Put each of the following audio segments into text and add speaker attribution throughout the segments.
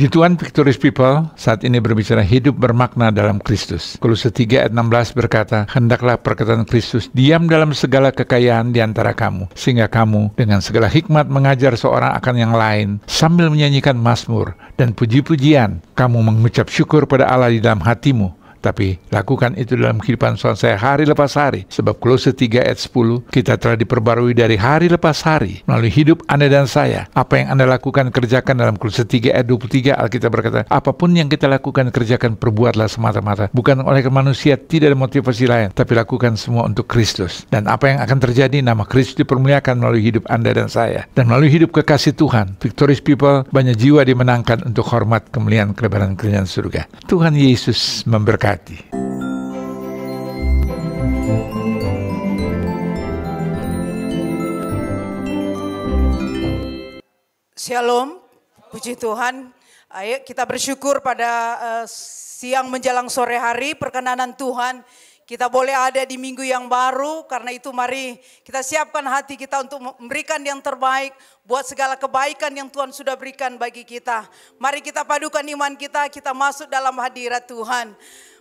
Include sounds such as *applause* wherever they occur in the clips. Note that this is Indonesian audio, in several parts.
Speaker 1: Puji Tuhan Victorious People saat ini berbicara hidup bermakna dalam Kristus. Kolose 3 ayat 16 berkata, Hendaklah perkataan Kristus diam dalam segala kekayaan di antara kamu, sehingga kamu dengan segala hikmat mengajar seorang akan yang lain, sambil menyanyikan mazmur dan puji-pujian, kamu mengucap syukur pada Allah di dalam hatimu, tapi lakukan itu dalam kehidupan saya hari lepas hari. Sebab Kolose 3 ayat 10, kita telah diperbarui dari hari lepas hari melalui hidup Anda dan saya. Apa yang Anda lakukan kerjakan dalam Kolose 3 ayat 23 Alkitab berkata, apa pun yang kita lakukan kerjakan perbuatlah semata-mata bukan oleh manusia tidak ada motivasi lain, tapi lakukan semua untuk Kristus. Dan apa yang akan terjadi nama Kristus dipermuliakan melalui hidup Anda dan saya. Dan melalui hidup kekasih Tuhan, victorious people banyak jiwa dimenangkan untuk hormat kemuliaan kelebaran kerajaan surga. Tuhan Yesus memberkati memberkati.
Speaker 2: Shalom, puji Tuhan. Ayo kita bersyukur pada uh, siang menjelang sore hari perkenanan Tuhan. Kita boleh ada di minggu yang baru, karena itu mari kita siapkan hati kita untuk memberikan yang terbaik buat segala kebaikan yang Tuhan sudah berikan bagi kita. Mari kita padukan iman kita, kita masuk dalam hadirat Tuhan.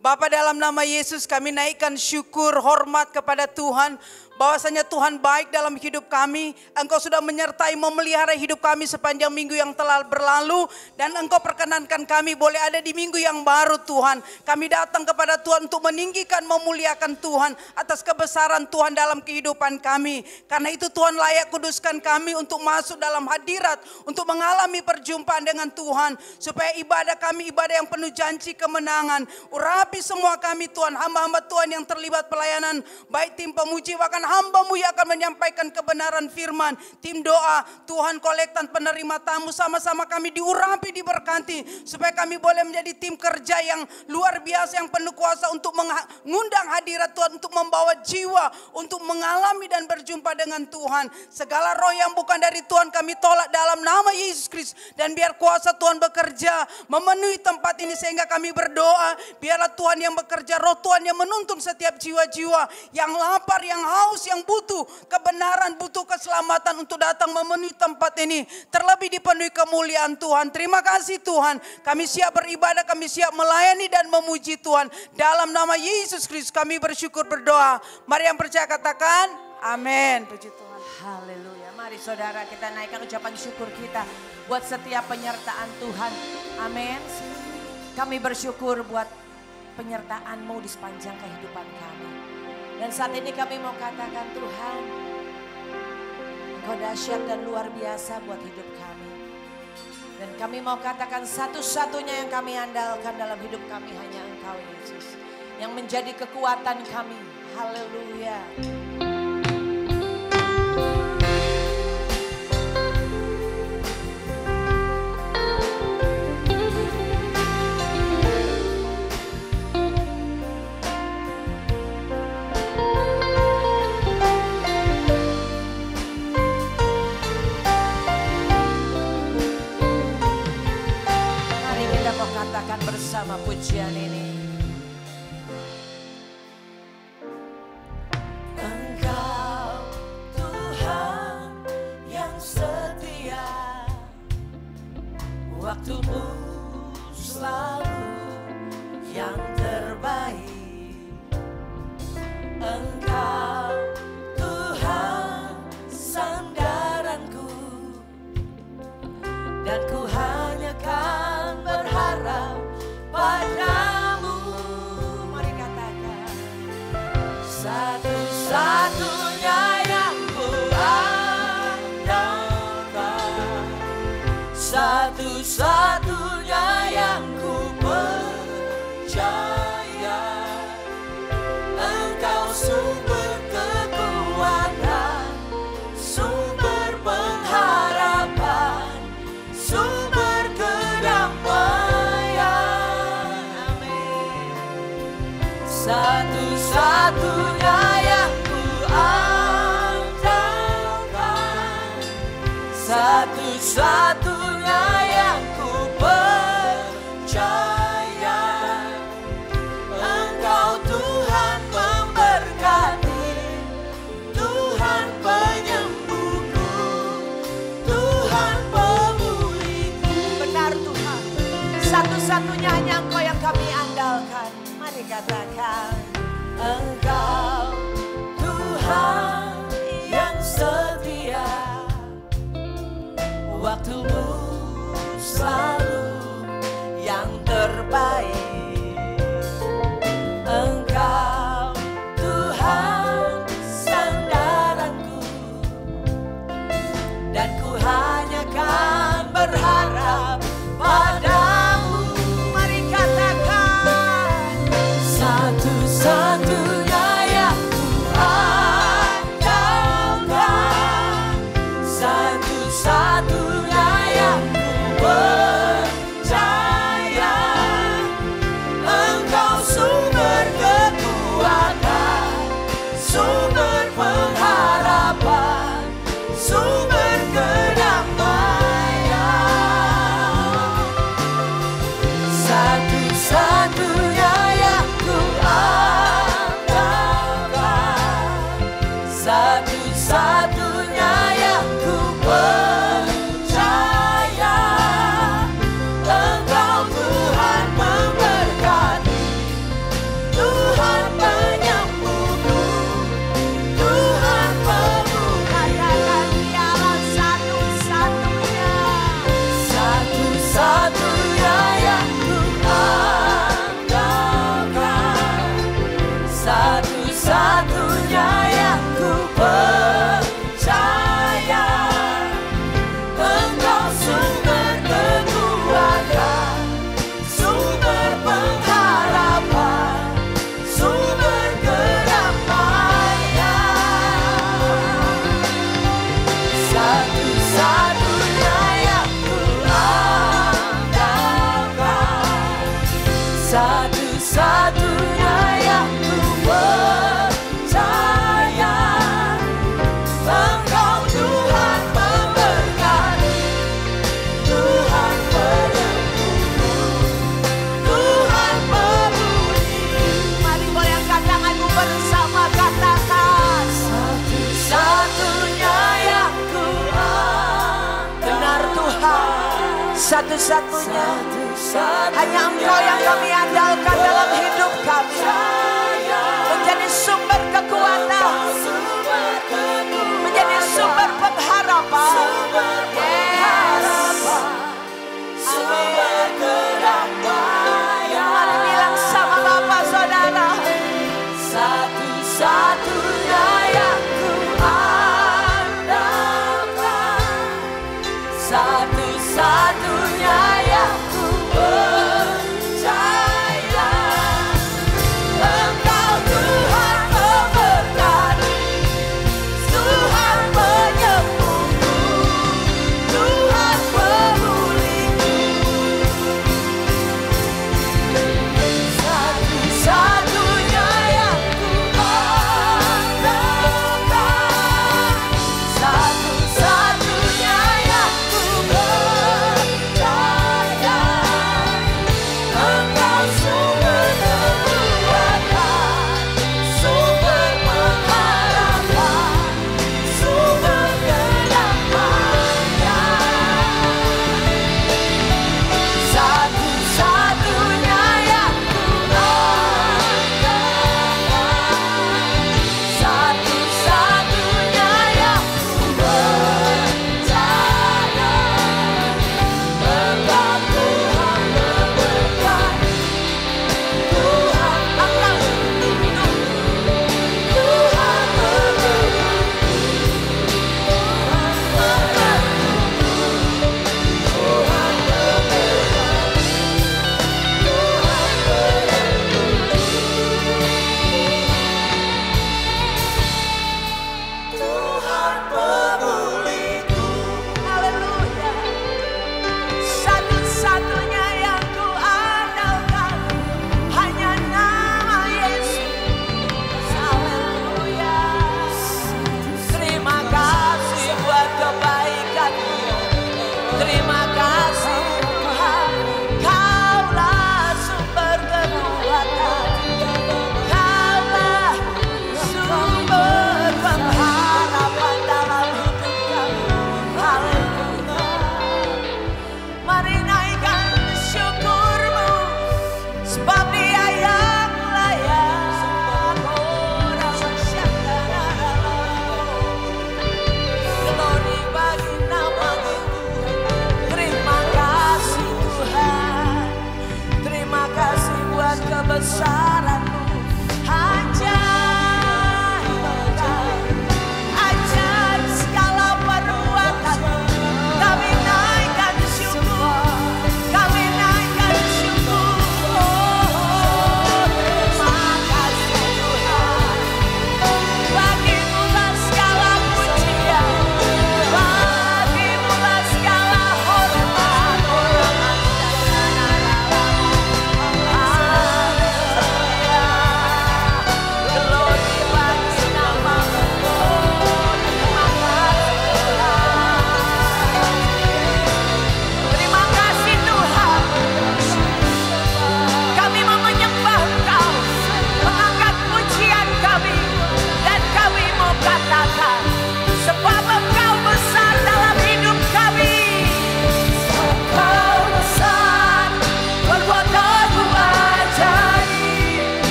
Speaker 2: Bapak dalam nama Yesus kami naikkan syukur, hormat kepada Tuhan bahwasanya Tuhan baik dalam hidup kami. Engkau sudah menyertai memelihara hidup kami sepanjang minggu yang telah berlalu. Dan engkau perkenankan kami boleh ada di minggu yang baru Tuhan. Kami datang kepada Tuhan untuk meninggikan, memuliakan Tuhan atas kebesaran Tuhan dalam kehidupan kami. Karena itu Tuhan layak kuduskan kami untuk masuk dalam hadirat. Untuk mengalami perjumpaan dengan Tuhan. Supaya ibadah kami ibadah yang penuh janji kemenangan. Urapi semua kami Tuhan. Hamba-hamba Tuhan yang terlibat pelayanan. Baik tim pemuji bahkan hambamu yang akan menyampaikan kebenaran firman. Tim doa, Tuhan kolektan penerima tamu sama-sama kami diurapi, diberkati. Supaya kami boleh menjadi tim kerja yang luar biasa, yang penuh kuasa untuk mengundang hadirat Tuhan. Untuk membawa jiwa, untuk mengalami dan berjumpa dengan Tuhan. Segala roh yang bukan dari Tuhan kami tolak dalam nama Yesus Kristus. Dan biar kuasa Tuhan bekerja, memenuhi tempat ini sehingga kami berdoa. Biarlah Tuhan yang bekerja, roh Tuhan yang menuntun setiap jiwa-jiwa yang lapar, yang haus, Paulus yang butuh kebenaran, butuh keselamatan untuk datang memenuhi tempat ini. Terlebih dipenuhi kemuliaan Tuhan. Terima kasih Tuhan. Kami siap beribadah, kami siap melayani dan memuji Tuhan. Dalam nama Yesus Kristus kami bersyukur berdoa. Mari yang percaya katakan amin. Puji Tuhan.
Speaker 3: Haleluya. Mari saudara kita naikkan ucapan syukur kita buat setiap penyertaan Tuhan. Amin. Kami bersyukur buat penyertaanmu di sepanjang kehidupan kami. Dan saat ini kami mau katakan Tuhan, Engkau dahsyat dan luar biasa buat hidup kami. Dan kami mau katakan satu-satunya yang kami andalkan dalam hidup kami hanya Engkau Yesus. Yang menjadi kekuatan kami. Haleluya. Bersama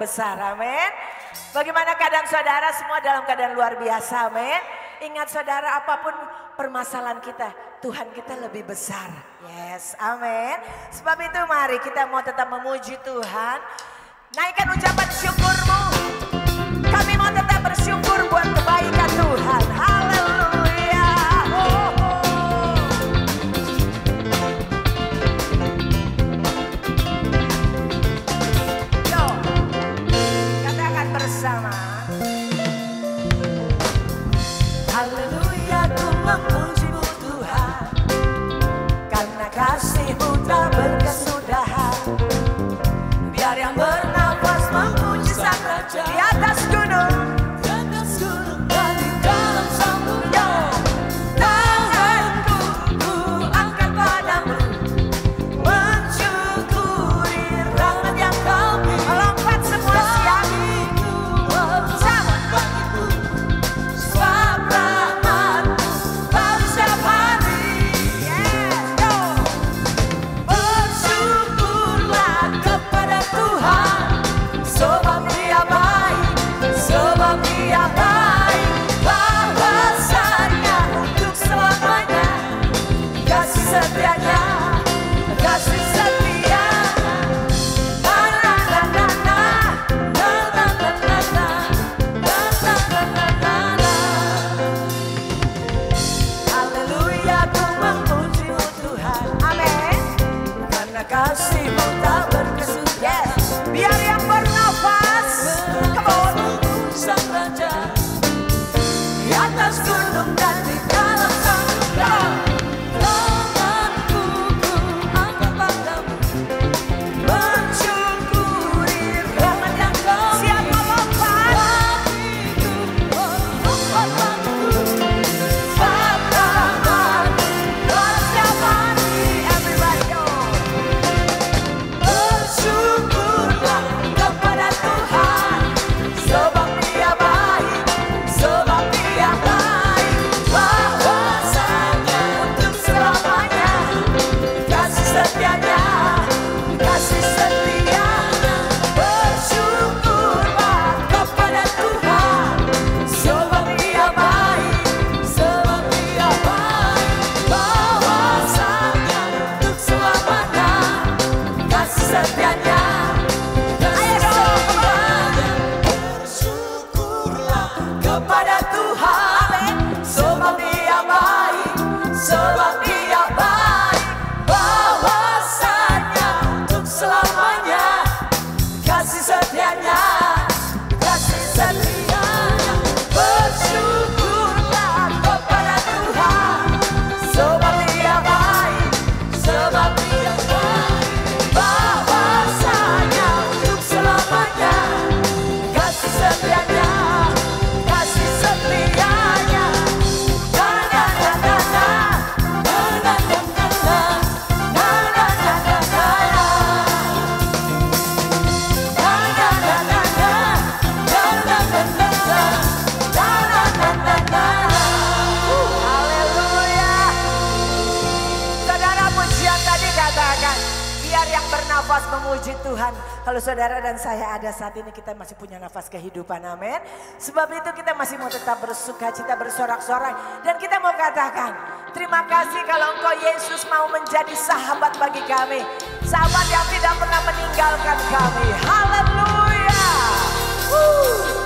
Speaker 4: besar, amin. Bagaimana keadaan saudara semua dalam keadaan luar biasa, amin. Ingat saudara apa pun permasalahan kita, Tuhan kita lebih besar. Yes, amin. Sebab itu mari kita mau tetap memuji Tuhan. Naikkan ucapan syukurmu. Kami mau tetap bersyukur buat kebaikan Tuhan.
Speaker 3: Amin. saudara-saudara dan saya ada saat ini kita masih punya nafas kehidupan amin. Sebab itu kita masih mau tetap bersuka cita bersorak-sorak. Dan kita mau katakan terima kasih kalau engkau Yesus mau menjadi sahabat bagi kami. Sahabat yang tidak pernah meninggalkan kami. Haleluya. Woo.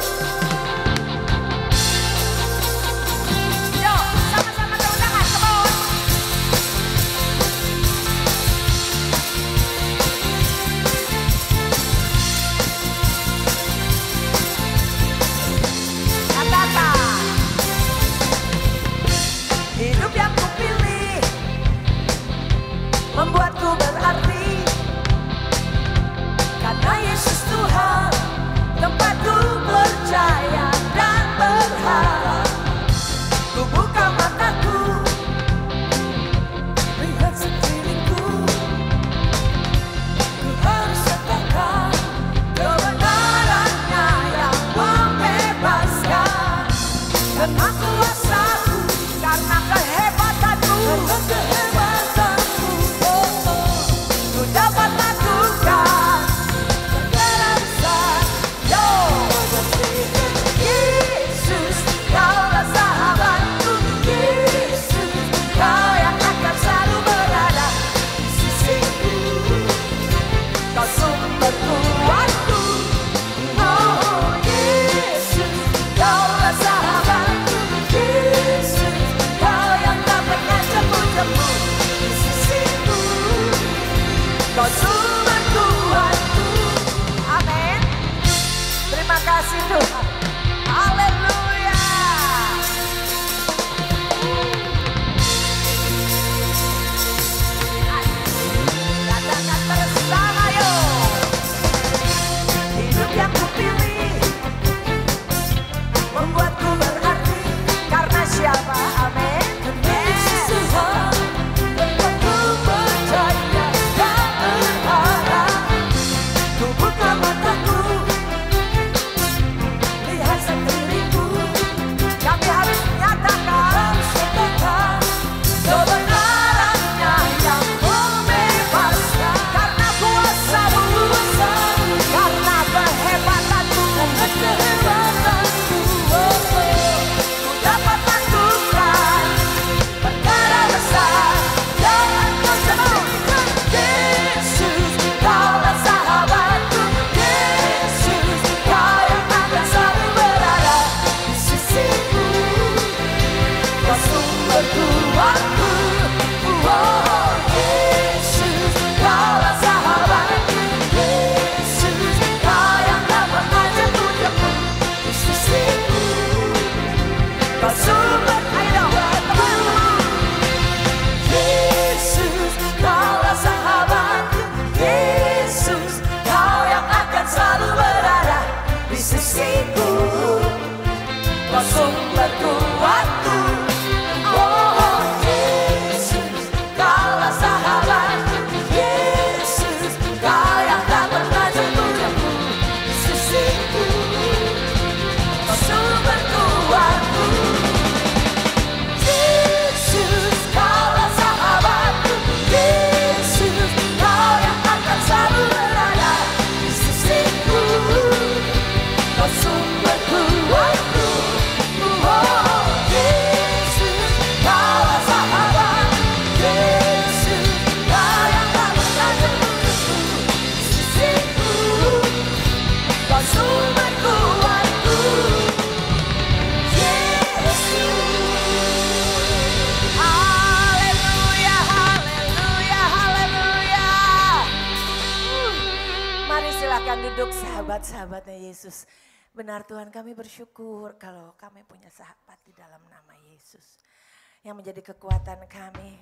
Speaker 3: yang menjadi kekuatan kami.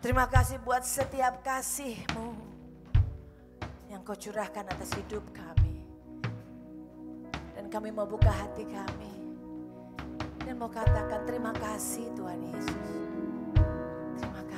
Speaker 3: Terima kasih buat setiap kasihmu yang Kau curahkan atas hidup kami. Dan kami mau buka hati kami dan mau katakan terima kasih Tuhan Yesus. Terima kasih.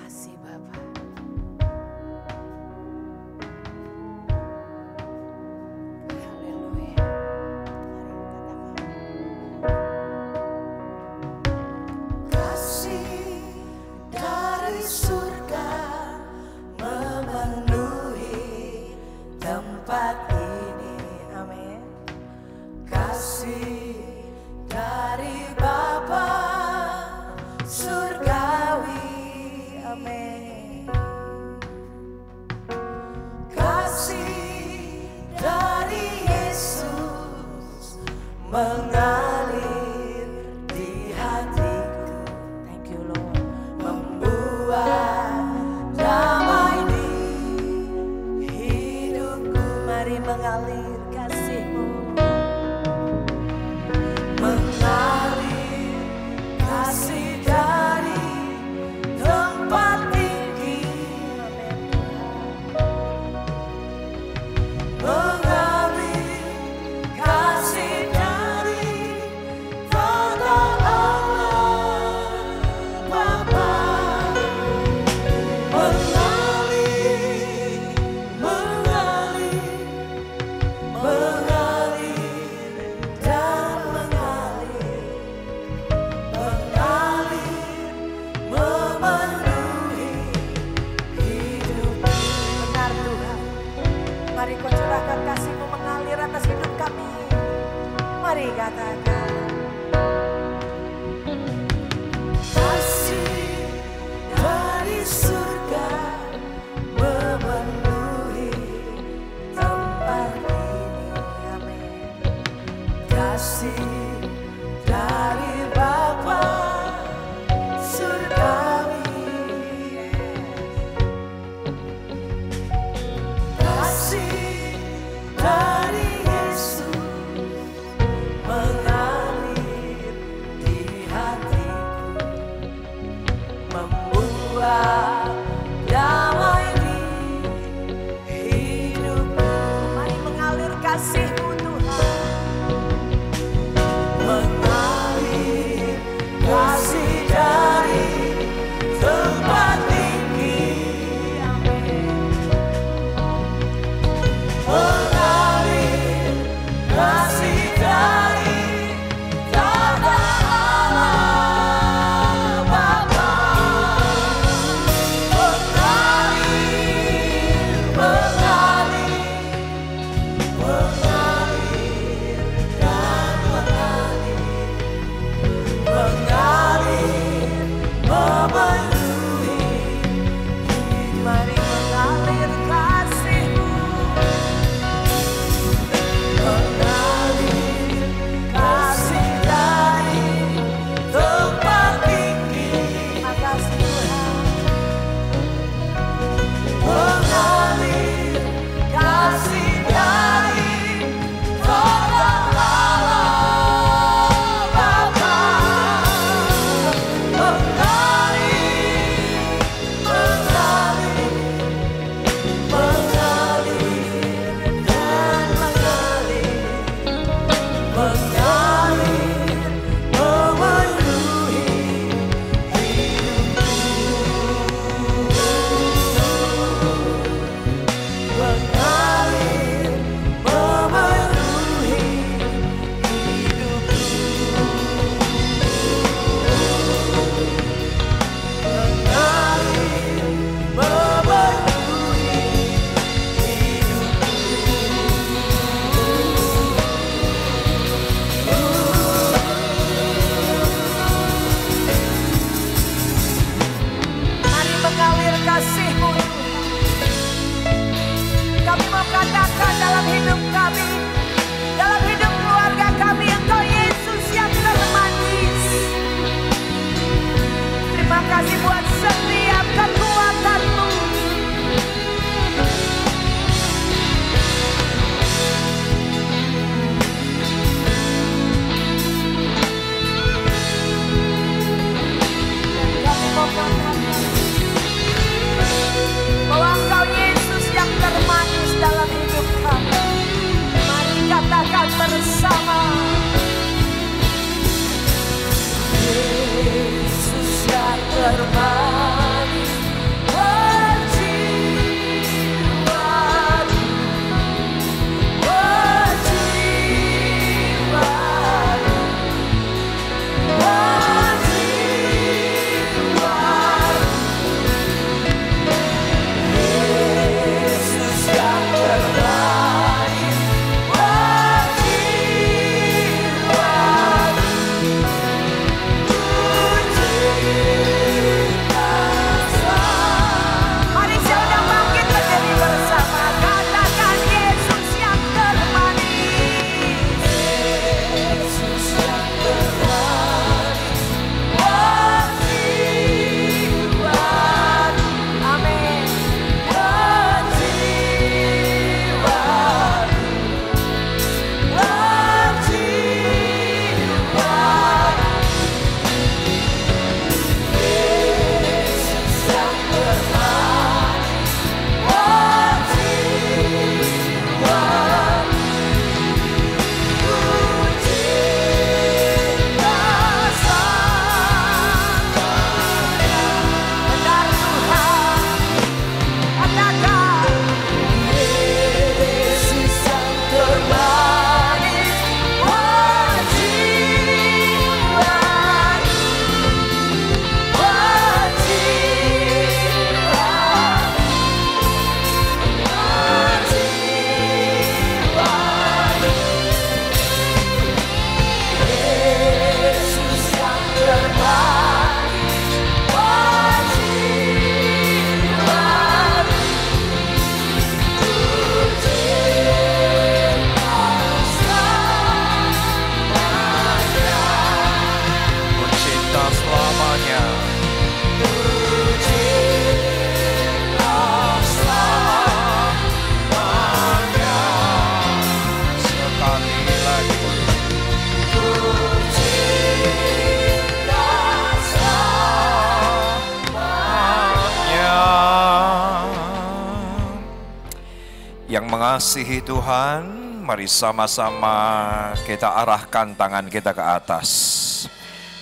Speaker 5: Mengasihi Tuhan, mari sama-sama kita arahkan tangan kita ke atas.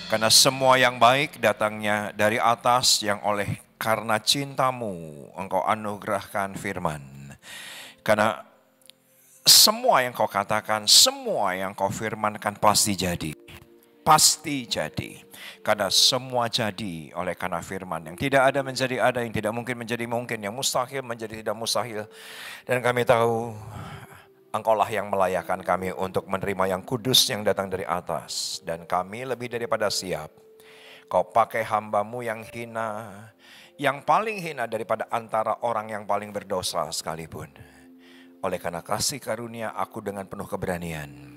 Speaker 5: Karena semua yang baik datangnya dari atas yang oleh karena cintamu engkau anugerahkan firman. Karena semua yang kau katakan, semua yang kau firmankan pasti jadi. Pasti jadi. Karena semua jadi oleh karena firman. Yang tidak ada menjadi ada, yang tidak mungkin menjadi mungkin, yang mustahil menjadi tidak mustahil. Dan kami tahu Engkaulah yang melayakan kami untuk menerima yang kudus yang datang dari atas. Dan kami lebih daripada siap. Kau pakai hambamu yang hina, yang paling hina daripada antara orang yang paling berdosa sekalipun. Oleh karena kasih karunia aku dengan penuh keberanian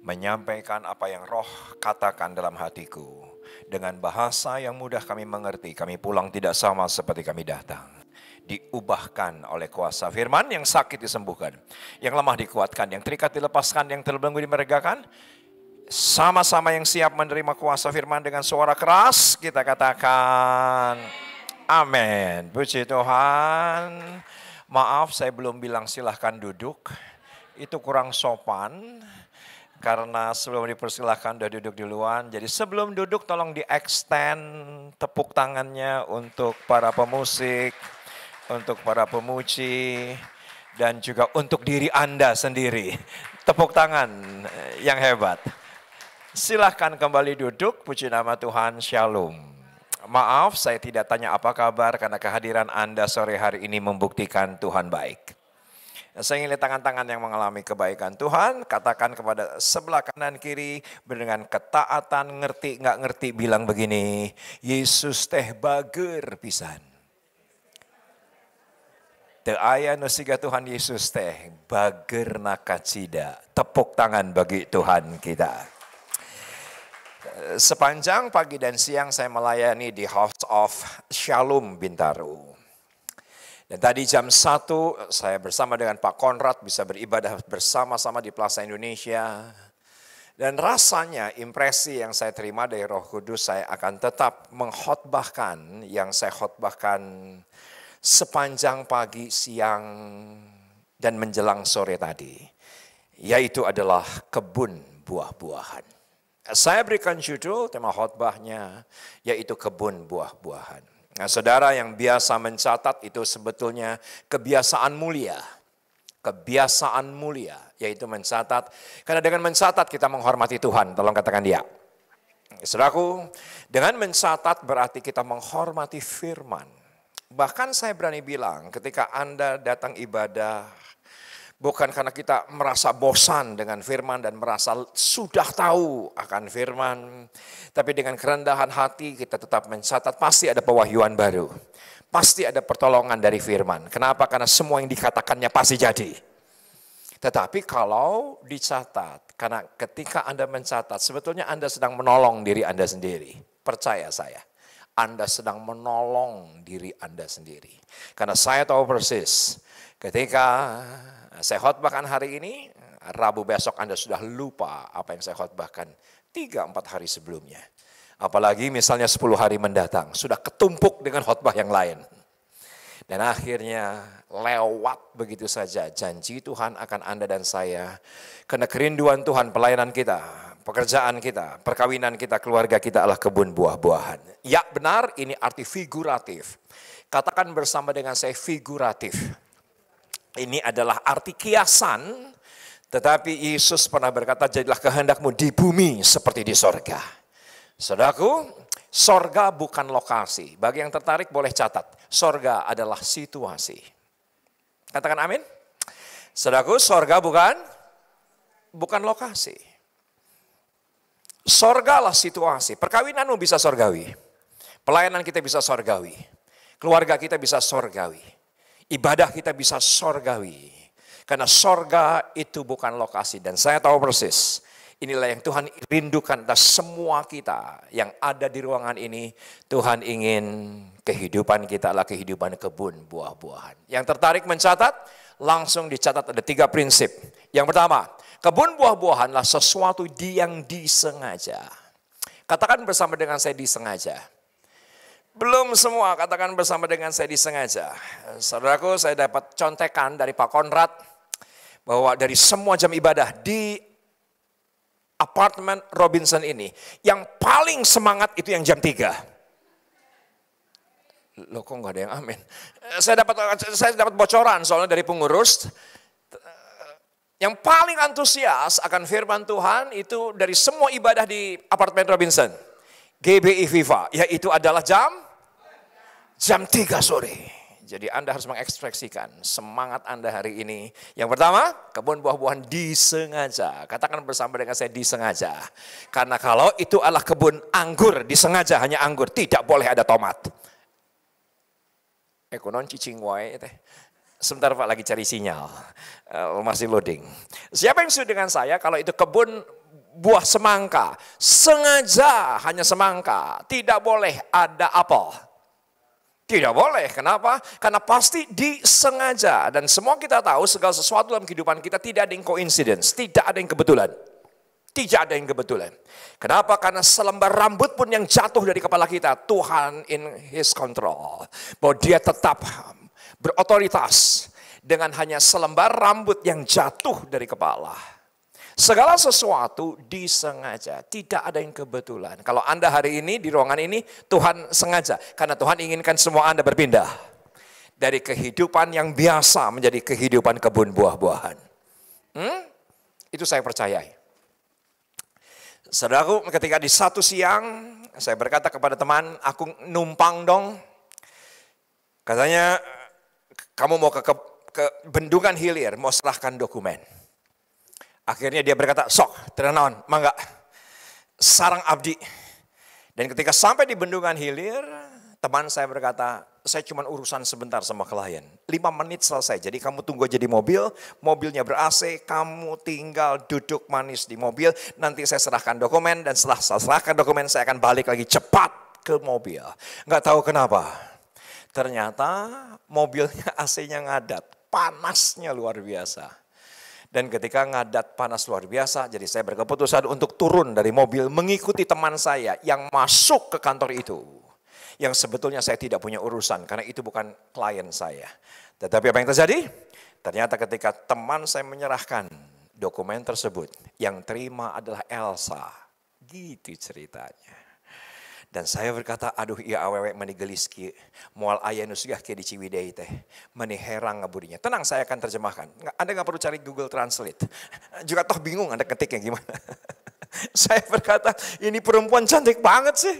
Speaker 5: menyampaikan apa yang roh katakan dalam hatiku. Dengan bahasa yang mudah kami mengerti, kami pulang tidak sama seperti kami datang. Diubahkan oleh kuasa firman yang sakit disembuhkan, yang lemah dikuatkan, yang terikat dilepaskan, yang terbelenggu dimeregakan. Sama-sama yang siap menerima kuasa firman dengan suara keras, kita katakan amin. Puji Tuhan. Maaf saya belum bilang silahkan duduk. Itu kurang sopan karena sebelum dipersilahkan udah duduk duluan. Jadi sebelum duduk tolong di extend tepuk tangannya untuk para pemusik, untuk para pemuji, dan juga untuk diri Anda sendiri. Tepuk tangan yang hebat. Silahkan kembali duduk, puji nama Tuhan, Shalom. Maaf saya tidak tanya apa kabar karena kehadiran Anda sore hari ini membuktikan Tuhan baik. Saya ingin lihat tangan-tangan yang mengalami kebaikan Tuhan, katakan kepada sebelah kanan kiri dengan ketaatan ngerti nggak ngerti bilang begini, Yesus teh bager pisan. Te ayah nusiga Tuhan Yesus teh bager nakacida. Tepuk tangan bagi Tuhan kita. Sepanjang pagi dan siang saya melayani di House of Shalom Bintaro. Dan tadi jam 1 saya bersama dengan Pak Konrad bisa beribadah bersama-sama di Plaza Indonesia. Dan rasanya impresi yang saya terima dari Roh Kudus saya akan tetap mengkhotbahkan yang saya khotbahkan sepanjang pagi, siang, dan menjelang sore tadi. Yaitu adalah kebun buah-buahan. Saya berikan judul tema khotbahnya yaitu kebun buah-buahan. Nah, saudara yang biasa mencatat itu sebetulnya kebiasaan mulia. Kebiasaan mulia, yaitu mencatat. Karena dengan mencatat kita menghormati Tuhan. Tolong katakan dia. Saudaraku, dengan mencatat berarti kita menghormati firman. Bahkan saya berani bilang ketika Anda datang ibadah, Bukan karena kita merasa bosan dengan firman dan merasa sudah tahu akan firman. Tapi dengan kerendahan hati kita tetap mencatat pasti ada pewahyuan baru. Pasti ada pertolongan dari firman. Kenapa? Karena semua yang dikatakannya pasti jadi. Tetapi kalau dicatat, karena ketika Anda mencatat, sebetulnya Anda sedang menolong diri Anda sendiri. Percaya saya. Anda sedang menolong diri Anda sendiri. Karena saya tahu persis ketika saya khotbahkan hari ini, Rabu besok Anda sudah lupa apa yang saya khotbahkan tiga empat hari sebelumnya. Apalagi misalnya 10 hari mendatang, sudah ketumpuk dengan khotbah yang lain. Dan akhirnya lewat begitu saja janji Tuhan akan Anda dan saya. Karena kerinduan Tuhan pelayanan kita, pekerjaan kita, perkawinan kita, keluarga kita adalah kebun buah-buahan. Ya benar ini arti figuratif. Katakan bersama dengan saya figuratif ini adalah arti kiasan, tetapi Yesus pernah berkata, jadilah kehendakmu di bumi seperti di sorga. Saudaraku, sorga bukan lokasi. Bagi yang tertarik boleh catat, sorga adalah situasi. Katakan amin. Saudaraku, sorga bukan bukan lokasi. Sorga lah situasi. Perkawinanmu bisa sorgawi. Pelayanan kita bisa sorgawi. Keluarga kita bisa sorgawi ibadah kita bisa sorgawi. Karena sorga itu bukan lokasi. Dan saya tahu persis, inilah yang Tuhan rindukan atas semua kita yang ada di ruangan ini. Tuhan ingin kehidupan kita adalah kehidupan kebun buah-buahan. Yang tertarik mencatat, langsung dicatat ada tiga prinsip. Yang pertama, kebun buah-buahanlah sesuatu yang disengaja. Katakan bersama dengan saya disengaja. Belum semua, katakan bersama dengan saya disengaja. Saudaraku, saya dapat contekan dari Pak Konrad. bahwa dari semua jam ibadah di apartemen Robinson ini, yang paling semangat itu yang jam 3. Loh kok nggak ada yang amin? Saya dapat saya dapat bocoran soalnya dari pengurus. Yang paling antusias akan firman Tuhan itu dari semua ibadah di apartemen Robinson. GBI Viva, yaitu adalah jam jam 3 sore. Jadi Anda harus mengekspresikan semangat Anda hari ini. Yang pertama, kebun buah-buahan disengaja. Katakan bersama dengan saya disengaja. Karena kalau itu adalah kebun anggur, disengaja hanya anggur, tidak boleh ada tomat. Ekonon cicing wae teh. Sebentar Pak lagi cari sinyal. Uh, masih loading. Siapa yang setuju dengan saya kalau itu kebun buah semangka. Sengaja hanya semangka. Tidak boleh ada apel. Tidak boleh. Kenapa? Karena pasti disengaja. Dan semua kita tahu segala sesuatu dalam kehidupan kita tidak ada yang coincidence. Tidak ada yang kebetulan. Tidak ada yang kebetulan. Kenapa? Karena selembar rambut pun yang jatuh dari kepala kita, Tuhan in his control. Bahwa dia tetap berotoritas dengan hanya selembar rambut yang jatuh dari kepala. Segala sesuatu disengaja, tidak ada yang kebetulan. Kalau Anda hari ini di ruangan ini, Tuhan sengaja. Karena Tuhan inginkan semua Anda berpindah. Dari kehidupan yang biasa menjadi kehidupan kebun buah-buahan. Hmm? Itu saya percayai. Saudaraku, ketika di satu siang, saya berkata kepada teman, aku numpang dong. Katanya, kamu mau ke, ke, ke bendungan hilir, mau serahkan dokumen. Akhirnya dia berkata, sok, tenanon, mangga, sarang abdi. Dan ketika sampai di bendungan hilir, teman saya berkata, saya cuma urusan sebentar sama klien. Lima menit selesai, jadi kamu tunggu aja di mobil, mobilnya ber-AC, kamu tinggal duduk manis di mobil, nanti saya serahkan dokumen, dan setelah saya serahkan dokumen, saya akan balik lagi cepat ke mobil. Nggak tahu kenapa. Ternyata mobilnya AC-nya ngadat, panasnya luar biasa. Dan ketika ngadat panas luar biasa, jadi saya berkeputusan untuk turun dari mobil mengikuti teman saya yang masuk ke kantor itu. Yang sebetulnya saya tidak punya urusan karena itu bukan klien saya. Tetapi apa yang terjadi? Ternyata ketika teman saya menyerahkan dokumen tersebut, yang terima adalah Elsa. Gitu ceritanya. Dan saya berkata, aduh iya awewe menigelis ki, mual ayah nusgah ki di Ciwidey teh, meni herang ngaburinya. Tenang saya akan terjemahkan, Anda nggak perlu cari Google Translate. *laughs* Juga toh bingung Anda ketiknya gimana. *laughs* saya berkata, ini perempuan cantik banget sih.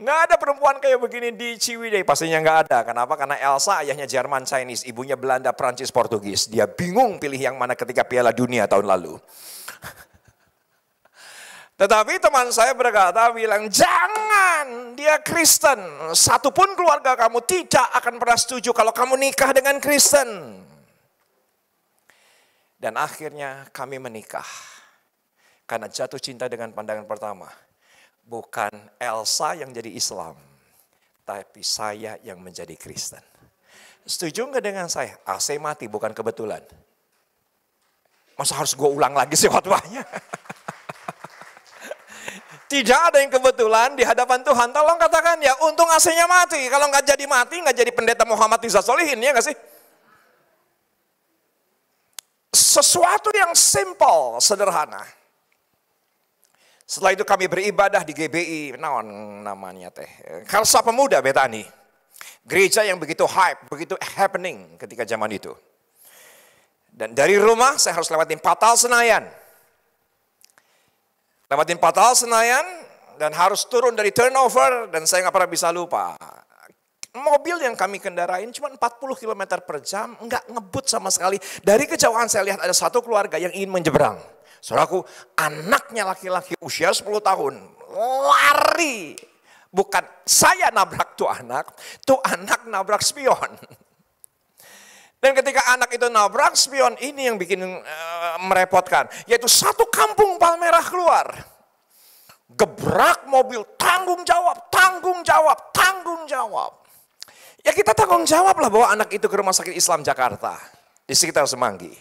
Speaker 5: Nggak ada perempuan kayak begini di Ciwidey, pastinya nggak ada. Kenapa? Karena Elsa ayahnya Jerman Chinese, ibunya Belanda, Prancis, Portugis. Dia bingung pilih yang mana ketika Piala Dunia tahun lalu. *laughs* Tetapi teman saya berkata bilang, jangan dia Kristen. Satupun keluarga kamu tidak akan pernah setuju kalau kamu nikah dengan Kristen. Dan akhirnya kami menikah. Karena jatuh cinta dengan pandangan pertama. Bukan Elsa yang jadi Islam. Tapi saya yang menjadi Kristen. Setuju nggak dengan saya? AC mati bukan kebetulan. Masa harus gue ulang lagi sih khotbahnya? *laughs* Tidak ada yang kebetulan di hadapan Tuhan. Tolong katakan ya, untung AC-nya mati. Kalau nggak jadi mati, nggak jadi pendeta Muhammad Iza Solihin, ya nggak sih? Sesuatu yang simple, sederhana. Setelah itu kami beribadah di GBI, naon namanya teh. Kalsa Pemuda Betani. Gereja yang begitu hype, begitu happening ketika zaman itu. Dan dari rumah saya harus lewatin Patal Senayan lewatin Patal Senayan dan harus turun dari turnover dan saya nggak pernah bisa lupa. Mobil yang kami kendarain cuma 40 km per jam, nggak ngebut sama sekali. Dari kejauhan saya lihat ada satu keluarga yang ingin menyeberang. Saudaraku, anaknya laki-laki usia 10 tahun, lari. Bukan saya nabrak tuh anak, tuh anak nabrak spion. Dan ketika anak itu nabrak spion ini yang bikin uh, merepotkan. Yaitu satu kampung Palmerah keluar. Gebrak mobil, tanggung jawab, tanggung jawab, tanggung jawab. Ya kita tanggung jawab lah bawa anak itu ke Rumah Sakit Islam Jakarta. Di sekitar Semanggi.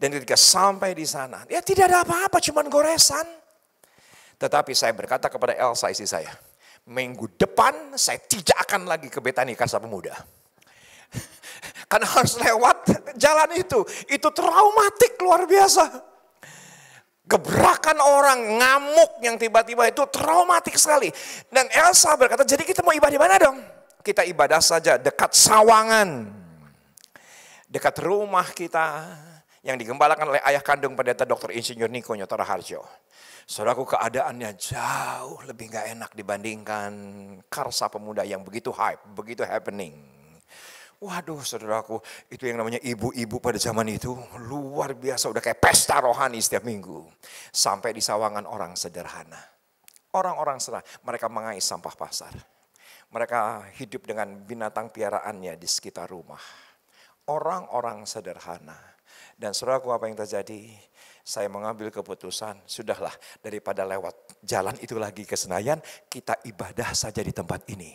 Speaker 5: Dan ketika sampai di sana, ya tidak ada apa-apa, cuman goresan. Tetapi saya berkata kepada Elsa isi saya, minggu depan saya tidak akan lagi ke Betani Kasa Pemuda. Karena harus lewat jalan itu. Itu traumatik luar biasa. Gebrakan orang, ngamuk yang tiba-tiba itu traumatik sekali. Dan Elsa berkata, jadi kita mau ibadah di mana dong? Kita ibadah saja dekat sawangan. Dekat rumah kita yang digembalakan oleh ayah kandung pendeta Dr. Insinyur Niko Nyotora Harjo. Saudaraku keadaannya jauh lebih gak enak dibandingkan Karsa Pemuda yang begitu hype, begitu happening. Waduh saudaraku, itu yang namanya ibu-ibu pada zaman itu luar biasa, udah kayak pesta rohani setiap minggu. Sampai di sawangan orang sederhana. Orang-orang sederhana, mereka mengais sampah pasar. Mereka hidup dengan binatang piaraannya di sekitar rumah. Orang-orang sederhana. Dan saudaraku apa yang terjadi? Saya mengambil keputusan, sudahlah daripada lewat jalan itu lagi ke Senayan, kita ibadah saja di tempat ini.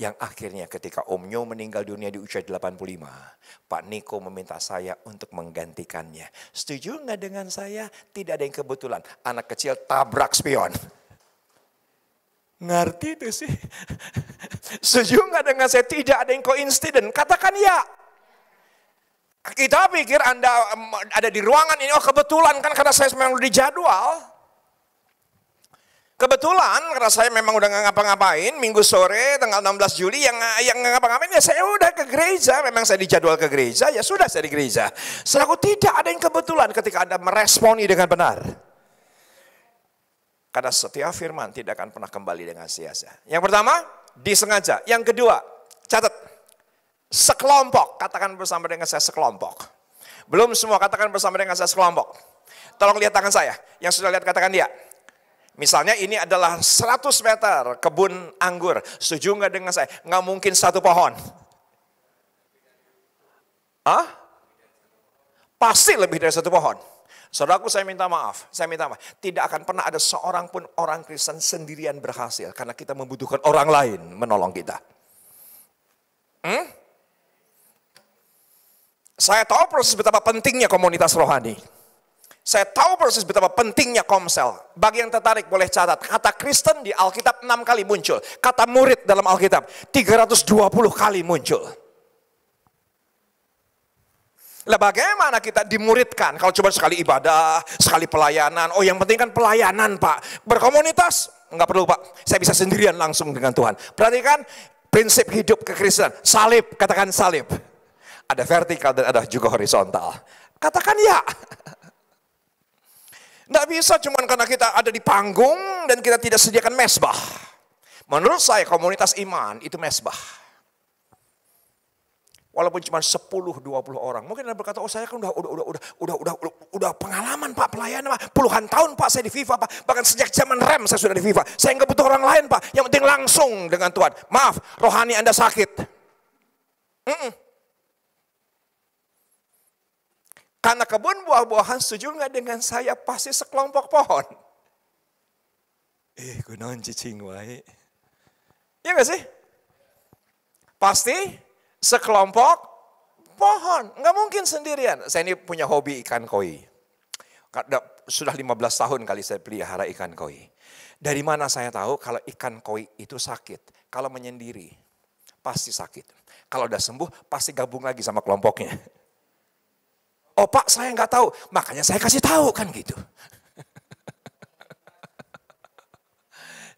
Speaker 5: Yang akhirnya ketika Om Nyo meninggal dunia di usia 85, Pak Niko meminta saya untuk menggantikannya. Setuju nggak dengan saya? Tidak ada yang kebetulan. Anak kecil tabrak spion. Ngerti itu sih. *laughs* Setuju nggak dengan saya? Tidak ada yang koinsiden. Katakan ya. Kita pikir Anda ada di ruangan ini, oh kebetulan kan karena saya memang udah dijadwal. Kebetulan karena saya memang udah ngapa-ngapain, minggu sore tanggal 16 Juli yang yang ngapa-ngapain ya saya udah ke gereja, memang saya dijadwal ke gereja, ya sudah saya di gereja. Selaku tidak ada yang kebetulan ketika Anda meresponi dengan benar. Karena setiap firman tidak akan pernah kembali dengan sia-sia. Yang pertama, disengaja. Yang kedua, catat Sekelompok, katakan bersama dengan saya sekelompok. Belum semua, katakan bersama dengan saya sekelompok. Tolong lihat tangan saya, yang sudah lihat katakan dia. Misalnya ini adalah 100 meter kebun anggur. Setuju nggak dengan saya? Nggak mungkin satu pohon. Hah? Pasti lebih dari satu pohon. Saudaraku saya minta maaf, saya minta maaf. Tidak akan pernah ada seorang pun orang Kristen sendirian berhasil. Karena kita membutuhkan orang lain menolong kita. Hmm? Saya tahu proses betapa pentingnya komunitas rohani. Saya tahu proses betapa pentingnya komsel. Bagi yang tertarik boleh catat. Kata Kristen di Alkitab 6 kali muncul. Kata murid dalam Alkitab 320 kali muncul. Lah bagaimana kita dimuridkan? Kalau coba sekali ibadah, sekali pelayanan. Oh yang penting kan pelayanan pak. Berkomunitas, enggak perlu pak. Saya bisa sendirian langsung dengan Tuhan. Perhatikan prinsip hidup kekristenan. Salib, katakan salib. Ada vertikal dan ada juga horizontal. Katakan ya. Tidak bisa cuma karena kita ada di panggung dan kita tidak sediakan mesbah. Menurut saya komunitas iman itu mesbah. Walaupun cuma 10-20 orang. Mungkin Anda berkata, oh saya kan udah udah udah udah udah udah udah, udah pengalaman Pak pelayanan Pak. Puluhan tahun Pak saya di FIFA Pak. Bahkan sejak zaman rem saya sudah di FIFA. Saya nggak butuh orang lain Pak. Yang penting langsung dengan Tuhan. Maaf, rohani Anda sakit. Mm -mm. Karena kebun buah-buahan setuju nggak dengan saya pasti sekelompok pohon. Eh, kunaon cicing wae. Ya nggak sih? Pasti sekelompok pohon. Nggak mungkin sendirian. Saya ini punya hobi ikan koi. Sudah 15 tahun kali saya pelihara ikan koi. Dari mana saya tahu kalau ikan koi itu sakit? Kalau menyendiri, pasti sakit. Kalau udah sembuh, pasti gabung lagi sama kelompoknya. Oh pak saya nggak tahu, makanya saya kasih tahu kan gitu.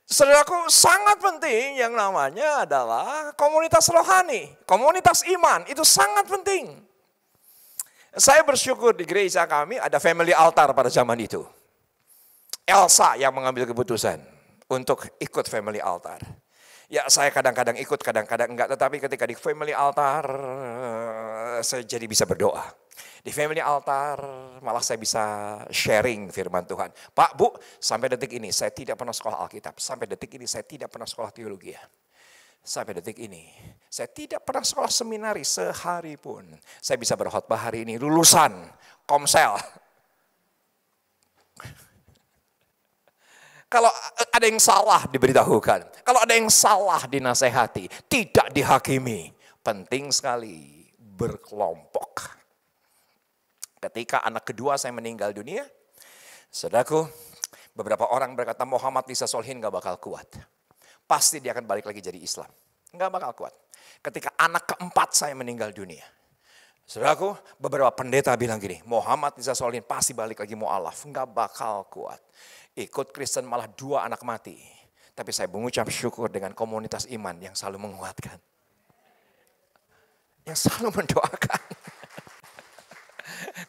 Speaker 5: Saudaraku sangat penting yang namanya adalah komunitas rohani, komunitas iman itu sangat penting. Saya bersyukur di gereja kami ada family altar pada zaman itu. Elsa yang mengambil keputusan untuk ikut family altar. Ya saya kadang-kadang ikut, kadang-kadang enggak. Tetapi ketika di family altar, saya jadi bisa berdoa. Di family altar malah saya bisa sharing firman Tuhan. Pak, Bu, sampai detik ini saya tidak pernah sekolah Alkitab. Sampai detik ini saya tidak pernah sekolah teologi. Ya. Sampai detik ini saya tidak pernah sekolah seminari sehari pun. Saya bisa berkhotbah hari ini lulusan Komsel. Kalau ada yang salah diberitahukan. Kalau ada yang salah dinasehati. Tidak dihakimi. Penting sekali berkelompok. Ketika anak kedua saya meninggal dunia, saudaraku, beberapa orang berkata Muhammad Lisa Solhin gak bakal kuat. Pasti dia akan balik lagi jadi Islam. Gak bakal kuat. Ketika anak keempat saya meninggal dunia, Saudaraku, beberapa pendeta bilang gini, Muhammad Nisa Solin pasti balik lagi mu'alaf, nggak bakal kuat. Ikut Kristen malah dua anak mati. Tapi saya mengucap syukur dengan komunitas iman yang selalu menguatkan. Yang selalu mendoakan.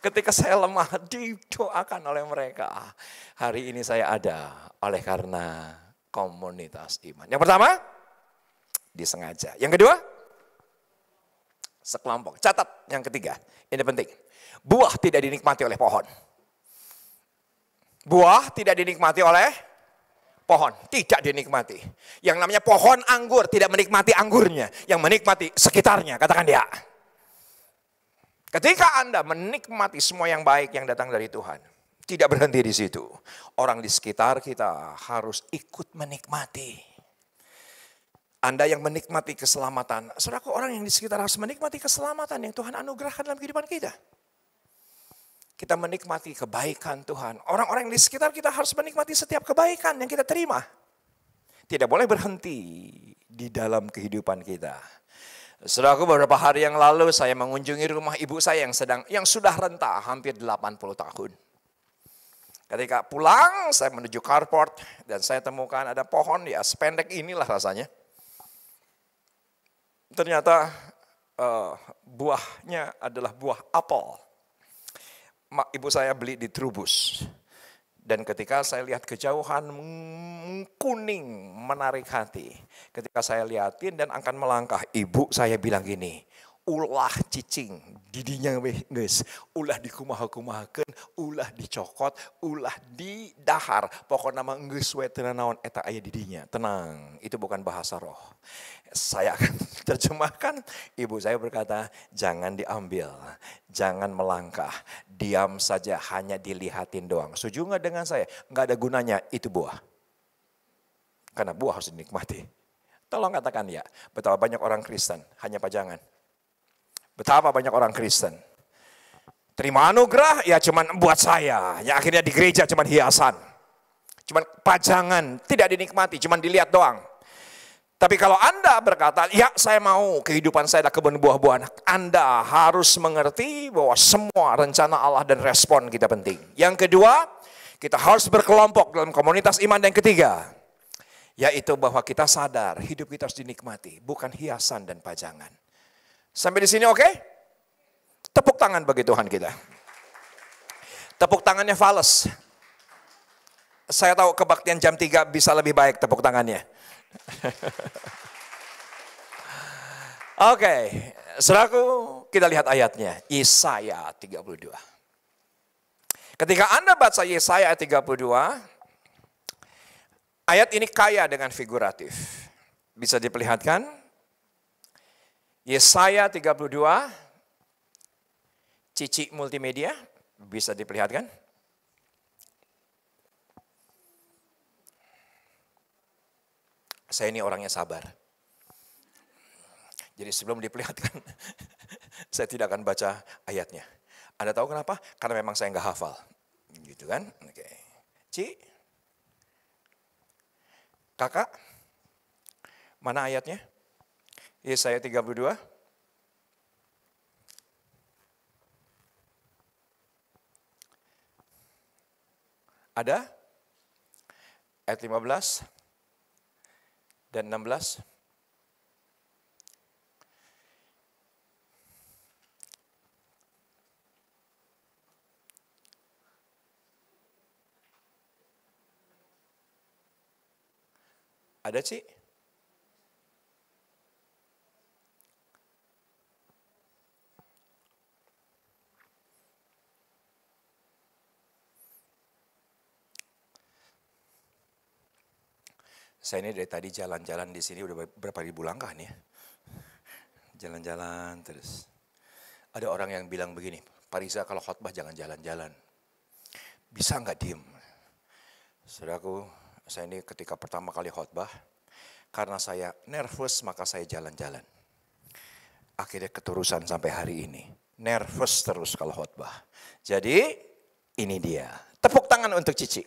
Speaker 5: Ketika saya lemah, didoakan oleh mereka. Hari ini saya ada oleh karena komunitas iman. Yang pertama, disengaja. Yang kedua, sekelompok. Catat yang ketiga, ini penting. Buah tidak dinikmati oleh pohon. Buah tidak dinikmati oleh pohon, tidak dinikmati. Yang namanya pohon anggur tidak menikmati anggurnya, yang menikmati sekitarnya, katakan dia. Ketika Anda menikmati semua yang baik yang datang dari Tuhan, tidak berhenti di situ. Orang di sekitar kita harus ikut menikmati. Anda yang menikmati keselamatan, saudaraku orang yang di sekitar harus menikmati keselamatan yang Tuhan anugerahkan dalam kehidupan kita. Kita menikmati kebaikan Tuhan. Orang-orang yang di sekitar kita harus menikmati setiap kebaikan yang kita terima. Tidak boleh berhenti di dalam kehidupan kita. Saudaraku beberapa hari yang lalu saya mengunjungi rumah ibu saya yang sedang yang sudah renta hampir 80 tahun. Ketika pulang saya menuju carport dan saya temukan ada pohon ya sependek inilah rasanya ternyata uh, buahnya adalah buah apel. Ibu saya beli di Trubus. Dan ketika saya lihat kejauhan kuning menarik hati. Ketika saya liatin dan akan melangkah, ibu saya bilang gini, ulah cicing. Didinya guys ulah dikumaha-kumahakeun ulah dicokot ulah didahar. Pokok nama geus we naon eta aya didinya. Tenang itu bukan bahasa roh. Saya akan *laughs* terjemahkan. Ibu saya berkata jangan diambil jangan melangkah. Diam saja hanya dilihatin doang. Setuju nggak dengan saya? Nggak ada gunanya itu buah. Karena buah harus dinikmati. Tolong katakan ya betapa banyak orang Kristen hanya pajangan Betapa banyak orang Kristen. Terima anugerah ya cuman buat saya. Ya akhirnya di gereja cuman hiasan. Cuman pajangan, tidak dinikmati, cuman dilihat doang. Tapi kalau Anda berkata, ya saya mau kehidupan saya ada kebun buah-buahan. Anda harus mengerti bahwa semua rencana Allah dan respon kita penting. Yang kedua, kita harus berkelompok dalam komunitas iman. Dan ketiga, yaitu bahwa kita sadar hidup kita harus dinikmati, bukan hiasan dan pajangan. Sampai di sini oke? Okay? Tepuk tangan bagi Tuhan kita. Tepuk tangannya fals. Saya tahu kebaktian jam 3 bisa lebih baik tepuk tangannya. *laughs* Oke, okay. seraku kita lihat ayatnya. Yesaya 32. Ketika Anda baca Yesaya 32, ayat ini kaya dengan figuratif. Bisa diperlihatkan? Yesaya 32, Cici Multimedia, bisa diperlihatkan? Saya ini orangnya sabar. Jadi sebelum diperlihatkan, *laughs* saya tidak akan baca ayatnya. Anda tahu kenapa? Karena memang saya nggak hafal. Gitu kan? Oke. Ci, kakak, mana ayatnya? Yesaya 32. Ada? Ayat 15 dan 16. Ada sih? Saya ini dari tadi jalan-jalan di sini udah berapa ribu langkah nih. Ya. Jalan-jalan terus. Ada orang yang bilang begini, Pak Riza kalau khotbah jangan jalan-jalan. Bisa nggak diem? Saudaraku, saya ini ketika pertama kali khotbah, karena saya nervous maka saya jalan-jalan. Akhirnya keterusan sampai hari ini. Nervous terus kalau khotbah. Jadi ini dia. Tepuk tangan untuk Cici.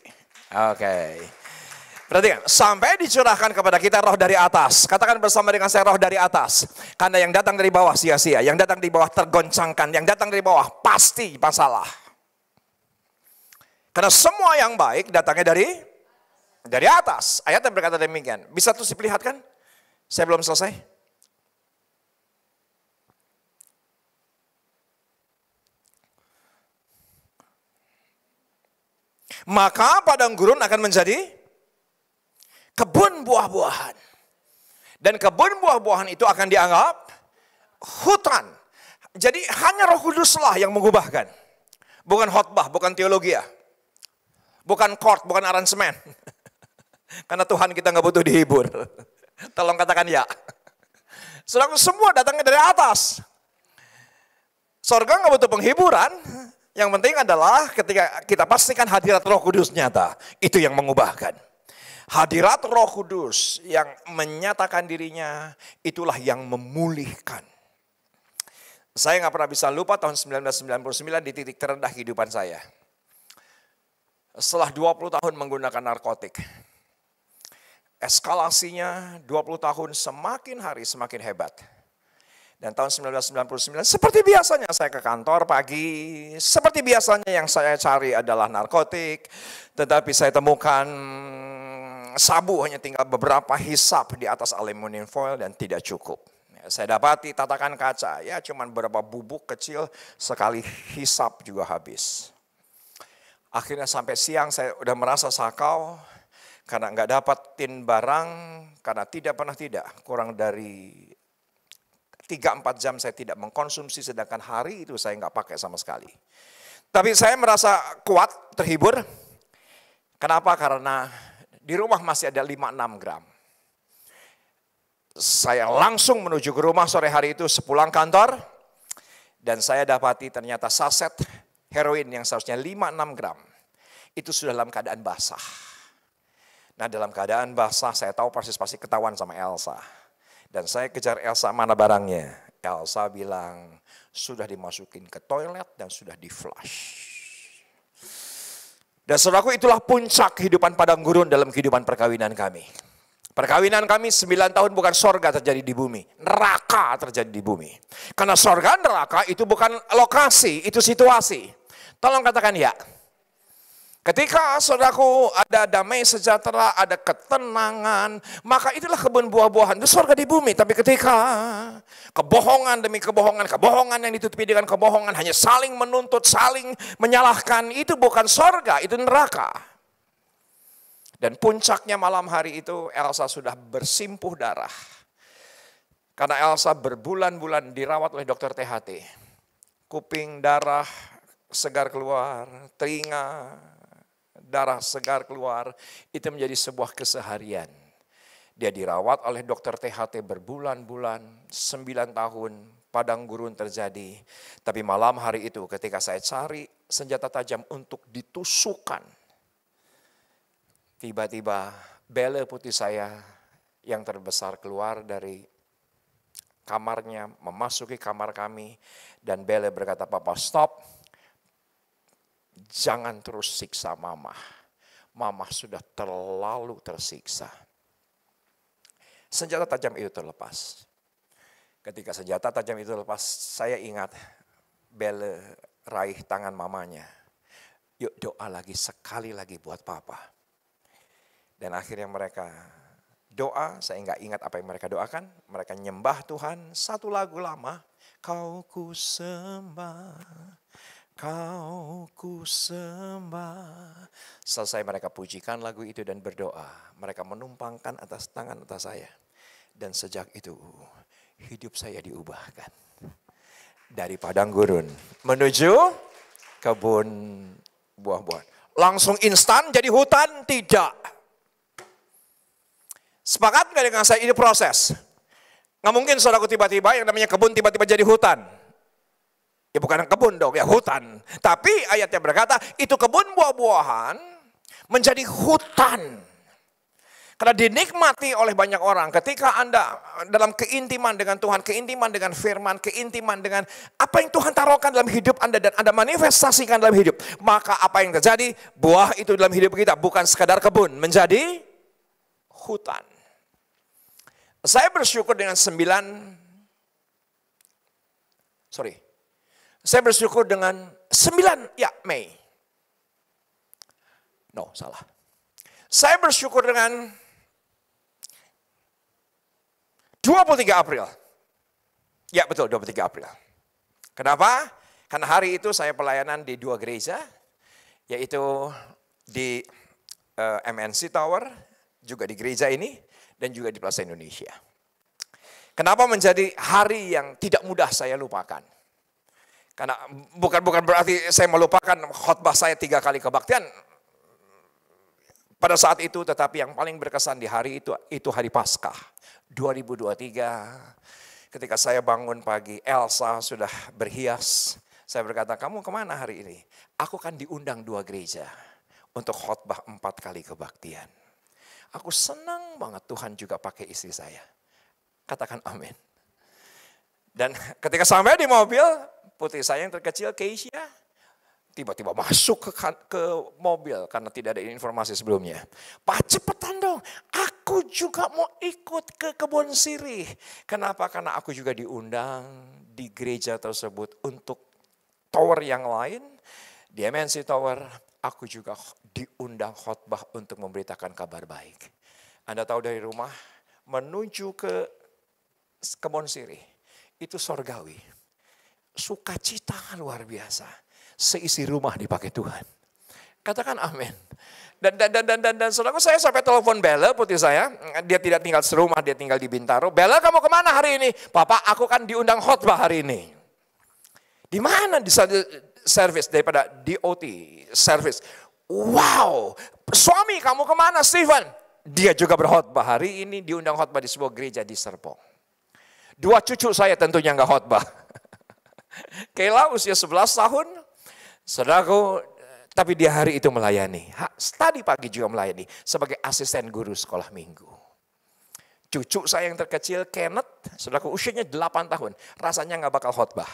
Speaker 5: Oke. Okay. Perhatikan, sampai dicurahkan kepada kita roh dari atas. Katakan bersama dengan saya roh dari atas. Karena yang datang dari bawah sia-sia, yang datang dari bawah tergoncangkan, yang datang dari bawah pasti masalah. Karena semua yang baik datangnya dari dari atas. Ayatnya berkata demikian. Bisa terus diperlihatkan? Saya belum selesai. Maka padang gurun akan menjadi kebun buah-buahan. Dan kebun buah-buahan itu akan dianggap hutan. Jadi hanya roh kuduslah yang mengubahkan. Bukan khotbah, bukan teologi ya. Bukan chord, bukan aransemen. *laughs* Karena Tuhan kita nggak butuh dihibur. *laughs* Tolong katakan ya. *laughs* Saudara semua datangnya dari atas. Sorga nggak butuh penghiburan. Yang penting adalah ketika kita pastikan hadirat roh kudus nyata. Itu yang mengubahkan. Hadirat Roh Kudus yang menyatakan dirinya itulah yang memulihkan. Saya nggak pernah bisa lupa tahun 1999 di titik terendah kehidupan saya. Setelah 20 tahun menggunakan narkotik. Eskalasinya 20 tahun semakin hari semakin hebat. Dan tahun 1999 seperti biasanya saya ke kantor pagi, seperti biasanya yang saya cari adalah narkotik, tetapi saya temukan sabu hanya tinggal beberapa hisap di atas aluminium foil dan tidak cukup. Ya, saya dapati tatakan kaca, ya cuman beberapa bubuk kecil sekali hisap juga habis. Akhirnya sampai siang saya udah merasa sakau karena nggak dapatin barang karena tidak pernah tidak kurang dari 3-4 jam saya tidak mengkonsumsi sedangkan hari itu saya nggak pakai sama sekali. Tapi saya merasa kuat, terhibur. Kenapa? Karena di rumah masih ada 5-6 gram. Saya langsung menuju ke rumah sore hari itu sepulang kantor. Dan saya dapati ternyata saset heroin yang seharusnya 5-6 gram. Itu sudah dalam keadaan basah. Nah dalam keadaan basah saya tahu persis pasti ketahuan sama Elsa. Dan saya kejar Elsa mana barangnya. Elsa bilang sudah dimasukin ke toilet dan sudah di flush. Dan saudaraku itulah puncak kehidupan padang gurun dalam kehidupan perkawinan kami. Perkawinan kami 9 tahun bukan sorga terjadi di bumi. Neraka terjadi di bumi. Karena sorga neraka itu bukan lokasi, itu situasi. Tolong katakan ya. Ketika saudaraku ada damai sejahtera, ada ketenangan, maka itulah kebun buah-buahan. Itu surga di bumi. Tapi ketika kebohongan demi kebohongan, kebohongan yang ditutupi dengan kebohongan, hanya saling menuntut, saling menyalahkan, itu bukan surga, itu neraka. Dan puncaknya malam hari itu Elsa sudah bersimpuh darah. Karena Elsa berbulan-bulan dirawat oleh dokter THT. Kuping, darah, segar keluar, telinga, darah segar keluar, itu menjadi sebuah keseharian. Dia dirawat oleh dokter THT berbulan-bulan, sembilan tahun, padang gurun terjadi. Tapi malam hari itu ketika saya cari senjata tajam untuk ditusukkan, tiba-tiba bele putih saya yang terbesar keluar dari kamarnya, memasuki kamar kami, dan Bele berkata, Papa stop, jangan terus siksa mama. Mama sudah terlalu tersiksa. Senjata tajam itu terlepas. Ketika senjata tajam itu lepas, saya ingat Belle raih tangan mamanya. Yuk doa lagi sekali lagi buat papa. Dan akhirnya mereka doa, saya nggak ingat apa yang mereka doakan. Mereka nyembah Tuhan, satu lagu lama. Kau ku sembah, Kau ku sembah. Selesai mereka pujikan lagu itu dan berdoa. Mereka menumpangkan atas tangan atas saya. Dan sejak itu hidup saya diubahkan. Dari padang gurun menuju kebun buah-buahan. Langsung instan jadi hutan? Tidak. Sepakat gak dengan saya ini proses? Nggak mungkin saudaraku tiba-tiba yang namanya kebun tiba-tiba jadi hutan. Ya bukan kebun dong, ya hutan. Tapi ayatnya berkata, itu kebun buah-buahan menjadi hutan. Karena dinikmati oleh banyak orang ketika Anda dalam keintiman dengan Tuhan, keintiman dengan firman, keintiman dengan apa yang Tuhan taruhkan dalam hidup Anda dan Anda manifestasikan dalam hidup. Maka apa yang terjadi? Buah itu dalam hidup kita bukan sekadar kebun, menjadi hutan. Saya bersyukur dengan sembilan, sorry, saya bersyukur dengan sembilan, ya Mei. No, salah. Saya bersyukur dengan 23 April. Ya betul, 23 April. Kenapa? Karena hari itu saya pelayanan di dua gereja, yaitu di uh, eh, MNC Tower, juga di gereja ini, dan juga di Plaza Indonesia. Kenapa menjadi hari yang tidak mudah saya lupakan? Karena bukan bukan berarti saya melupakan khotbah saya tiga kali kebaktian pada saat itu, tetapi yang paling berkesan di hari itu itu hari Paskah 2023. Ketika saya bangun pagi, Elsa sudah berhias. Saya berkata, kamu ke mana hari ini? Aku kan diundang dua gereja untuk khotbah empat kali kebaktian. Aku senang banget Tuhan juga pakai istri saya. Katakan amin. Dan ketika sampai di mobil, putri saya yang terkecil, Keisha, tiba-tiba masuk ke, kan, ke mobil karena tidak ada informasi sebelumnya. Pak cepetan dong, aku juga mau ikut ke kebun sirih. Kenapa? Karena aku juga diundang di gereja tersebut untuk tower yang lain. Di MNC Tower, aku juga diundang khotbah untuk memberitakan kabar baik. Anda tahu dari rumah, menuju ke kebun sirih, itu sorgawi. Sukacita luar biasa. Seisi rumah dipakai Tuhan. Katakan amin. Dan dan dan dan dan, dan saudaraku saya sampai telepon Bella putri saya, dia tidak tinggal serumah, dia tinggal di Bintaro. Bella kamu ke mana hari ini? Papa aku kan diundang khotbah hari ini. Di mana di service daripada DOT service. Wow, suami kamu ke mana Stephen? Dia juga berkhotbah hari ini diundang khotbah di sebuah gereja di Serpong. Dua cucu saya tentunya nggak khotbah. Kayla usia 11 tahun, saudaraku, tapi dia hari itu melayani. Tadi pagi juga melayani sebagai asisten guru sekolah minggu. Cucu saya yang terkecil, Kenneth, saudaraku usianya 8 tahun. Rasanya nggak bakal khotbah.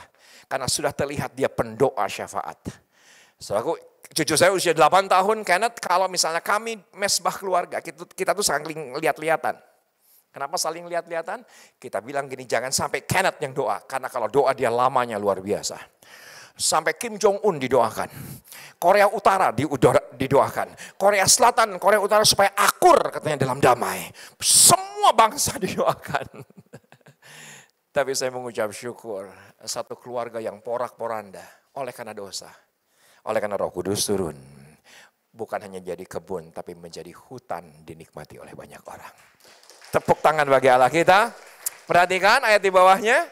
Speaker 5: Karena sudah terlihat dia pendoa syafaat. Saudaraku, cucu saya usia 8 tahun, Kenneth, kalau misalnya kami mesbah keluarga, kita, kita tuh saling lihat-lihatan. Kenapa saling lihat-lihatan? Kita bilang gini, jangan sampai Kenneth yang doa. Karena kalau doa dia lamanya luar biasa. Sampai Kim Jong-un didoakan. Korea Utara didoakan. Korea Selatan, Korea Utara supaya akur katanya dalam damai. Semua bangsa *laughs* didoakan. Tapi saya mengucap syukur. Satu keluarga yang porak-poranda. Oleh karena dosa. Oleh karena roh kudus turun. Bukan hanya jadi kebun, tapi menjadi hutan dinikmati oleh banyak orang. Tepuk tangan bagi Allah kita. Perhatikan ayat di bawahnya.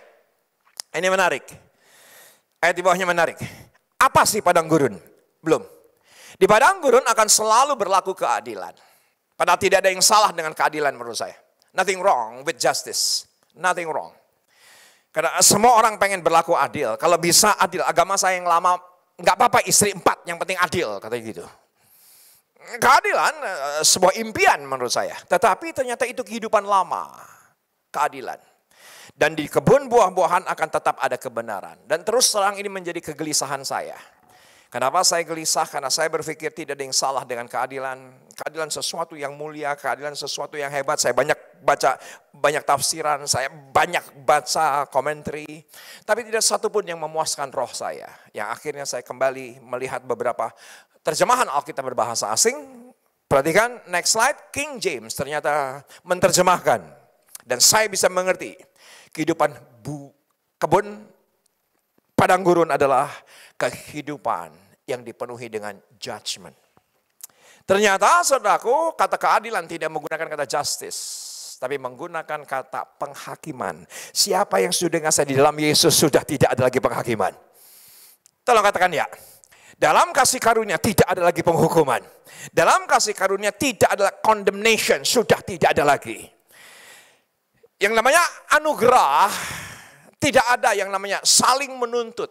Speaker 5: Ini menarik. Ayat di bawahnya menarik. Apa sih padang gurun? Belum. Di padang gurun akan selalu berlaku keadilan. Padahal tidak ada yang salah dengan keadilan menurut saya. Nothing wrong with justice. Nothing wrong. Karena semua orang pengen berlaku adil. Kalau bisa adil. Agama saya yang lama, nggak apa-apa istri empat, yang penting adil. Katanya gitu. Keadilan eh, sebuah impian menurut saya. Tetapi ternyata itu kehidupan lama. Keadilan. Dan di kebun buah-buahan akan tetap ada kebenaran. Dan terus terang ini menjadi kegelisahan saya. Kenapa saya gelisah? Karena saya berpikir tidak ada yang salah dengan keadilan. Keadilan sesuatu yang mulia, keadilan sesuatu yang hebat. Saya banyak baca banyak tafsiran, saya banyak baca komentari. Tapi tidak satu pun yang memuaskan roh saya. Yang akhirnya saya kembali melihat beberapa terjemahan Alkitab berbahasa asing. Perhatikan next slide, King James ternyata menerjemahkan. Dan saya bisa mengerti kehidupan bu, kebun padang gurun adalah kehidupan yang dipenuhi dengan judgment. Ternyata saudaraku kata keadilan tidak menggunakan kata justice. Tapi menggunakan kata penghakiman. Siapa yang sudah dengar saya di dalam Yesus sudah tidak ada lagi penghakiman. Tolong katakan ya. Dalam kasih karunia tidak ada lagi penghukuman. Dalam kasih karunia tidak ada condemnation. Sudah tidak ada lagi. Yang namanya anugerah tidak ada yang namanya saling menuntut.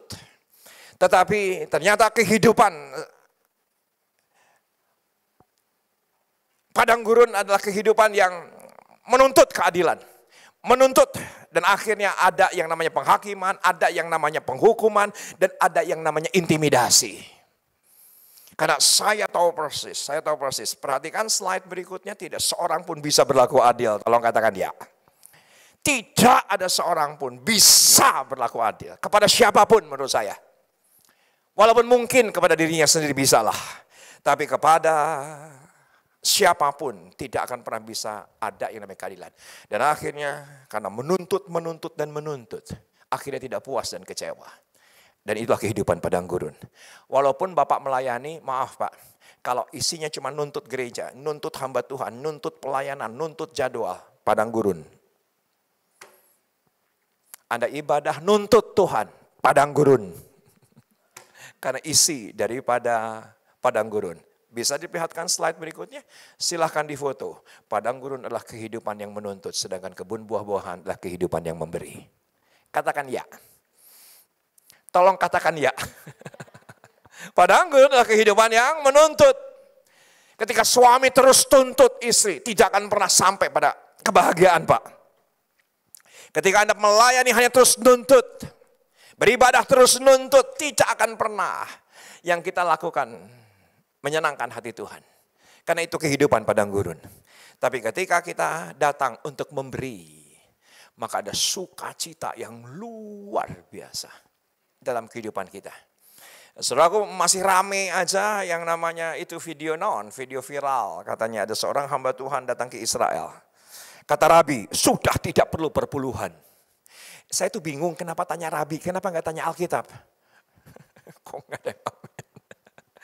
Speaker 5: Tetapi ternyata kehidupan padang gurun adalah kehidupan yang menuntut keadilan. Menuntut dan akhirnya ada yang namanya penghakiman, ada yang namanya penghukuman, dan ada yang namanya intimidasi. Karena saya tahu persis, saya tahu persis. Perhatikan slide berikutnya, tidak seorang pun bisa berlaku adil. Tolong katakan ya. Tidak ada seorang pun bisa berlaku adil. Kepada siapa pun menurut saya. Walaupun mungkin kepada dirinya sendiri bisa lah. Tapi kepada siapa pun tidak akan pernah bisa ada yang namanya keadilan. Dan akhirnya karena menuntut, menuntut, dan menuntut. Akhirnya tidak puas dan kecewa. Dan itulah kehidupan padang gurun. Walaupun Bapak melayani, maaf Pak. Kalau isinya cuma nuntut gereja, nuntut hamba Tuhan, nuntut pelayanan, nuntut jadwal, padang gurun. Anda ibadah nuntut Tuhan, padang gurun. Karena isi daripada padang gurun. Bisa diperlihatkan slide berikutnya? Silahkan difoto. Padang gurun adalah kehidupan yang menuntut, sedangkan kebun buah-buahan adalah kehidupan yang memberi. Katakan ya. Tolong katakan ya. *laughs* Gurun adalah kehidupan yang menuntut. Ketika suami terus tuntut istri, tidak akan pernah sampai pada kebahagiaan Pak. Ketika Anda melayani hanya terus nuntut, beribadah terus nuntut, tidak akan pernah yang kita lakukan menyenangkan hati Tuhan. Karena itu kehidupan padang gurun. Tapi ketika kita datang untuk memberi, maka ada sukacita yang luar biasa dalam kehidupan kita. Saudaraku masih rame aja yang namanya itu video non, video viral. Katanya ada seorang hamba Tuhan datang ke Israel. Kata Rabi, sudah tidak perlu perpuluhan. Saya tuh bingung kenapa tanya Rabi, kenapa nggak tanya Alkitab? *laughs* Kok nggak ada yang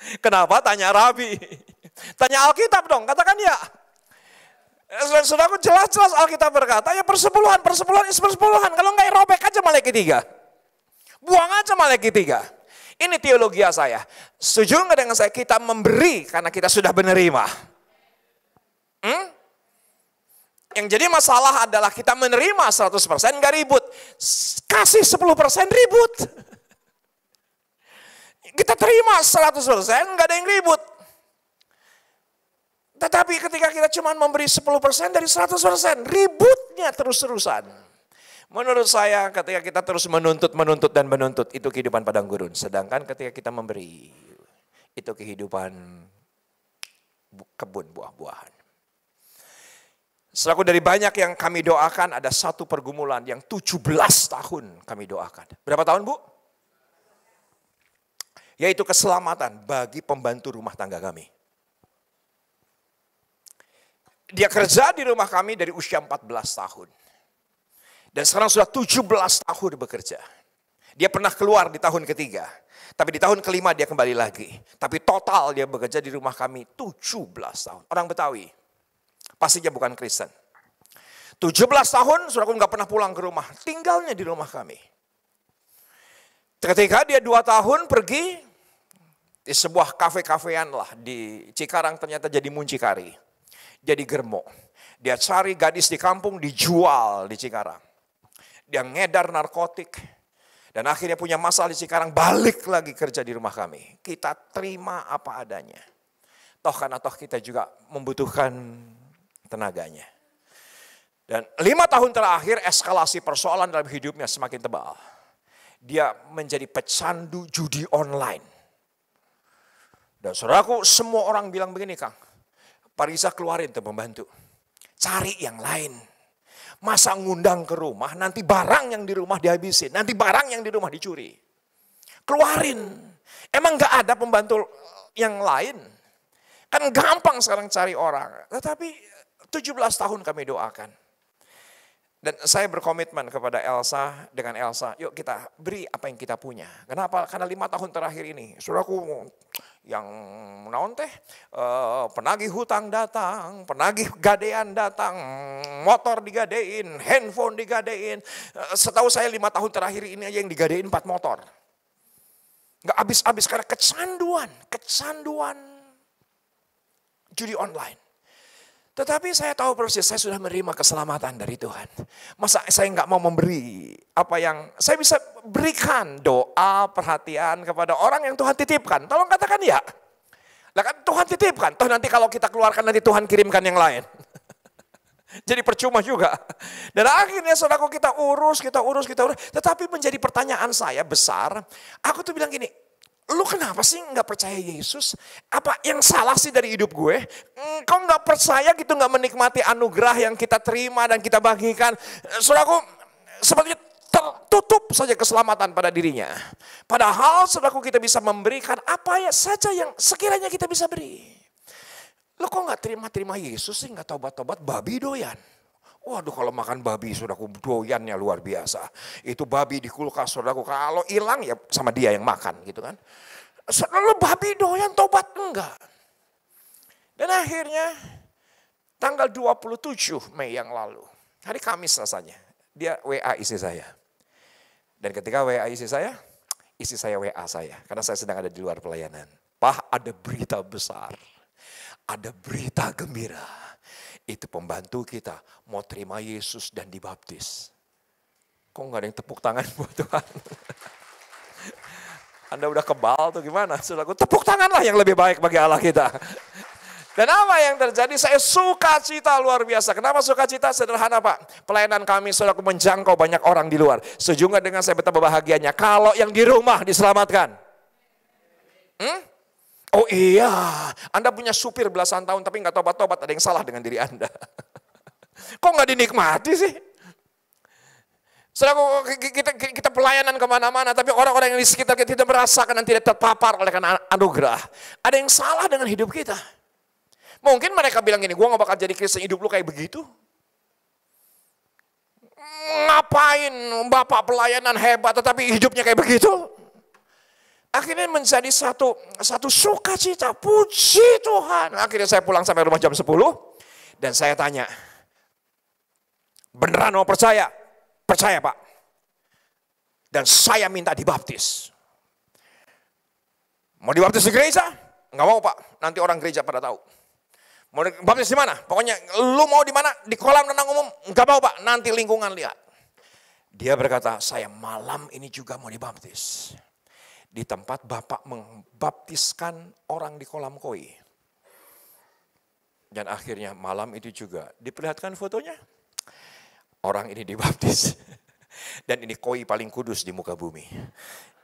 Speaker 5: *laughs* Kenapa tanya Rabi? *laughs* Tanya Alkitab dong, katakan ya. Sudah aku jelas-jelas Alkitab berkata, ya persepuluhan, persepuluhan, persepuluhan. Kalau enggak robek aja malaikat tiga. Buang aja malaikat tiga. Ini teologi saya. Setuju nggak dengan saya? Kita memberi karena kita sudah menerima. Hmm? Yang jadi masalah adalah kita menerima 100% nggak ribut. Kasih 10% ribut. Kita terima 100%, nggak ada yang ribut. Tetapi ketika kita cuma memberi 10% dari 100%, ributnya terus-terusan. Menurut saya ketika kita terus menuntut, menuntut, dan menuntut, itu kehidupan padang gurun. Sedangkan ketika kita memberi, itu kehidupan kebun buah-buahan. Selaku dari banyak yang kami doakan, ada satu pergumulan yang 17 tahun kami doakan. Berapa tahun Bu? yaitu keselamatan bagi pembantu rumah tangga kami. Dia kerja di rumah kami dari usia 14 tahun. Dan sekarang sudah 17 tahun bekerja. Dia pernah keluar di tahun ketiga. Tapi di tahun kelima dia kembali lagi. Tapi total dia bekerja di rumah kami 17 tahun. Orang Betawi. Pastinya bukan Kristen. 17 tahun sudah aku nggak pernah pulang ke rumah. Tinggalnya di rumah kami. Ketika dia dua tahun pergi, di sebuah kafe-kafean lah di Cikarang ternyata jadi muncikari. Jadi germo. Dia cari gadis di kampung dijual di Cikarang. Dia ngedar narkotik. Dan akhirnya punya masalah di Cikarang balik lagi kerja di rumah kami. Kita terima apa adanya. Toh karena toh kita juga membutuhkan tenaganya. Dan lima tahun terakhir eskalasi persoalan dalam hidupnya semakin tebal. Dia menjadi pecandu judi online dan saudaraku semua orang bilang begini Kang. Parisa keluarin tuh pembantu. Cari yang lain. Masa ngundang ke rumah, nanti barang yang di rumah dihabisin. Nanti barang yang di rumah dicuri. Keluarin. Emang gak ada pembantu yang lain? Kan gampang sekarang cari orang. Tetapi 17 tahun kami doakan. Dan saya berkomitmen kepada Elsa, dengan Elsa, yuk kita beri apa yang kita punya. Kenapa? Karena lima tahun terakhir ini, saudaraku yang naon teh, uh, penagih hutang datang, penagih gadean datang, motor digadein, handphone digadein. Uh, setahu saya lima tahun terakhir ini aja yang digadein empat motor. Gak habis-habis karena kecanduan, kecanduan judi online. Tetapi saya tahu persis, saya sudah menerima keselamatan dari Tuhan. Masa saya nggak mau memberi apa yang saya bisa berikan doa, perhatian kepada orang yang Tuhan titipkan. Tolong katakan ya. Lah kan Tuhan titipkan, toh nanti kalau kita keluarkan nanti Tuhan kirimkan yang lain. *laughs* Jadi percuma juga. Dan akhirnya saudaraku kita urus, kita urus, kita urus. Tetapi menjadi pertanyaan saya besar, aku tuh bilang gini, lu kenapa sih nggak percaya Yesus? Apa yang salah sih dari hidup gue? Kau nggak percaya gitu nggak menikmati anugerah yang kita terima dan kita bagikan? Saudaraku, sepertinya tertutup saja keselamatan pada dirinya. Padahal saudaraku kita bisa memberikan apa ya saja yang sekiranya kita bisa beri. Lo kok nggak terima-terima Yesus sih nggak tobat-tobat babi doyan. Waduh kalau makan babi saudaraku doyannya luar biasa. Itu babi di kulkas saudaraku kalau hilang ya sama dia yang makan gitu kan. Saudara babi doyan tobat enggak. Dan akhirnya tanggal 27 Mei yang lalu. Hari Kamis rasanya. Dia WA isi saya. Dan ketika WA isi saya, isi saya WA saya. Karena saya sedang ada di luar pelayanan. Pah ada berita besar. Ada berita gembira itu pembantu kita mau terima Yesus dan dibaptis. Kok nggak ada yang tepuk tangan *laughs* buat Tuhan? Anda udah kebal tuh gimana? Saudaraku, tepuk tanganlah yang lebih baik bagi Allah kita. Dan apa yang terjadi? Saya suka cita luar biasa. Kenapa suka cita? Sederhana Pak. Pelayanan kami saudaraku menjangkau banyak orang di luar. Sejumlah dengan saya betapa bahagianya. Kalau yang di rumah diselamatkan. Hmm? Oh iya, Anda punya supir belasan tahun tapi nggak tobat-tobat, ada yang salah dengan diri Anda. *laughs* Kok nggak dinikmati sih? Saudara, kita, kita pelayanan ke mana-mana, tapi orang-orang yang di sekitar kita tidak merasakan dan tidak terpapar oleh karena anugerah. Ada yang salah dengan hidup kita. Mungkin mereka bilang gini, gue gak bakal jadi Kristen hidup lu kayak begitu. Ngapain bapak pelayanan hebat tetapi hidupnya kayak begitu? Akhirnya menjadi satu satu sukacita, puji Tuhan. Akhirnya saya pulang sampai rumah jam 10 dan saya tanya, beneran mau percaya? Percaya Pak. Dan saya minta dibaptis. Mau dibaptis di gereja? Enggak mau Pak, nanti orang gereja pada tahu. Mau dibaptis di mana? Pokoknya lu mau di mana? Di kolam renang umum? Enggak mau Pak, nanti lingkungan lihat. Dia berkata, saya malam ini juga mau dibaptis di tempat Bapak membaptiskan orang di kolam koi. Dan akhirnya malam itu juga diperlihatkan fotonya. Orang ini dibaptis. *laughs* Dan ini koi paling kudus di muka bumi.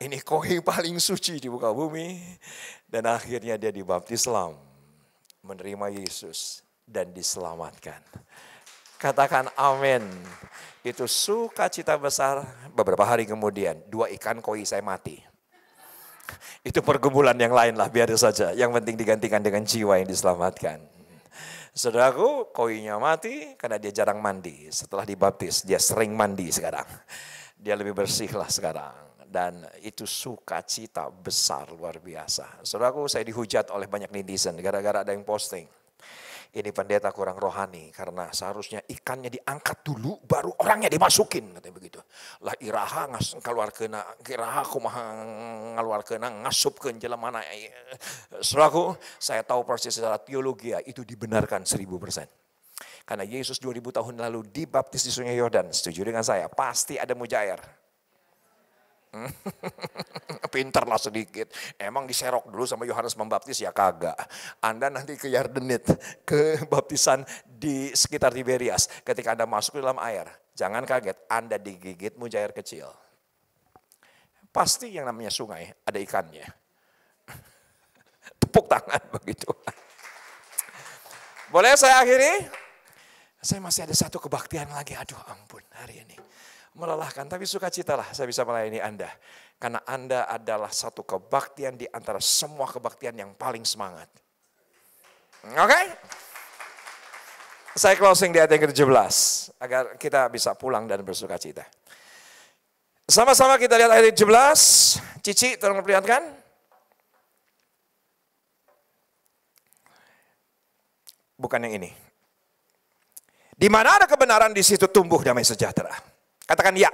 Speaker 5: Ini koi paling suci di muka bumi. Dan akhirnya dia dibaptis Islam. Menerima Yesus dan diselamatkan. Katakan amin. Itu sukacita besar beberapa hari kemudian. Dua ikan koi saya mati. Itu pergumulan yang lain lah, biar saja. Yang penting digantikan dengan jiwa yang diselamatkan. Saudaraku, koinya mati karena dia jarang mandi. Setelah dibaptis, dia sering mandi sekarang. Dia lebih bersih lah sekarang. Dan itu sukacita besar luar biasa. Saudaraku, saya dihujat oleh banyak netizen gara-gara ada yang posting ini pendeta kurang rohani karena seharusnya ikannya diangkat dulu baru orangnya dimasukin katanya begitu. Lah iraha ngas keluar kena iraha kumaha ngaluar kena ngasup ke mana. Selaku saya tahu persis secara teologi ya, itu dibenarkan seribu persen. Karena Yesus 2000 tahun lalu dibaptis di sungai Yordan. Setuju dengan saya, pasti ada mujair *laughs* Pintar lah sedikit. Emang diserok dulu sama Yohanes Membaptis ya kagak. Anda nanti ke Yardenit, ke baptisan di sekitar Tiberias. Ketika Anda masuk ke dalam air, jangan kaget Anda digigit mujair kecil. Pasti yang namanya sungai ada ikannya. *laughs* Tepuk tangan begitu. Boleh saya akhiri? Saya masih ada satu kebaktian lagi. Aduh ampun hari ini melelahkan, tapi sukacitalah saya bisa melayani Anda. Karena Anda adalah satu kebaktian di antara semua kebaktian yang paling semangat. Oke? Okay? Saya closing di ayat yang ke-17 agar kita bisa pulang dan bersuka cita. Sama-sama kita lihat ayat 17. Cici tolong perlihatkan. Bukan yang ini. Di mana ada kebenaran di situ tumbuh damai sejahtera. Katakan ya.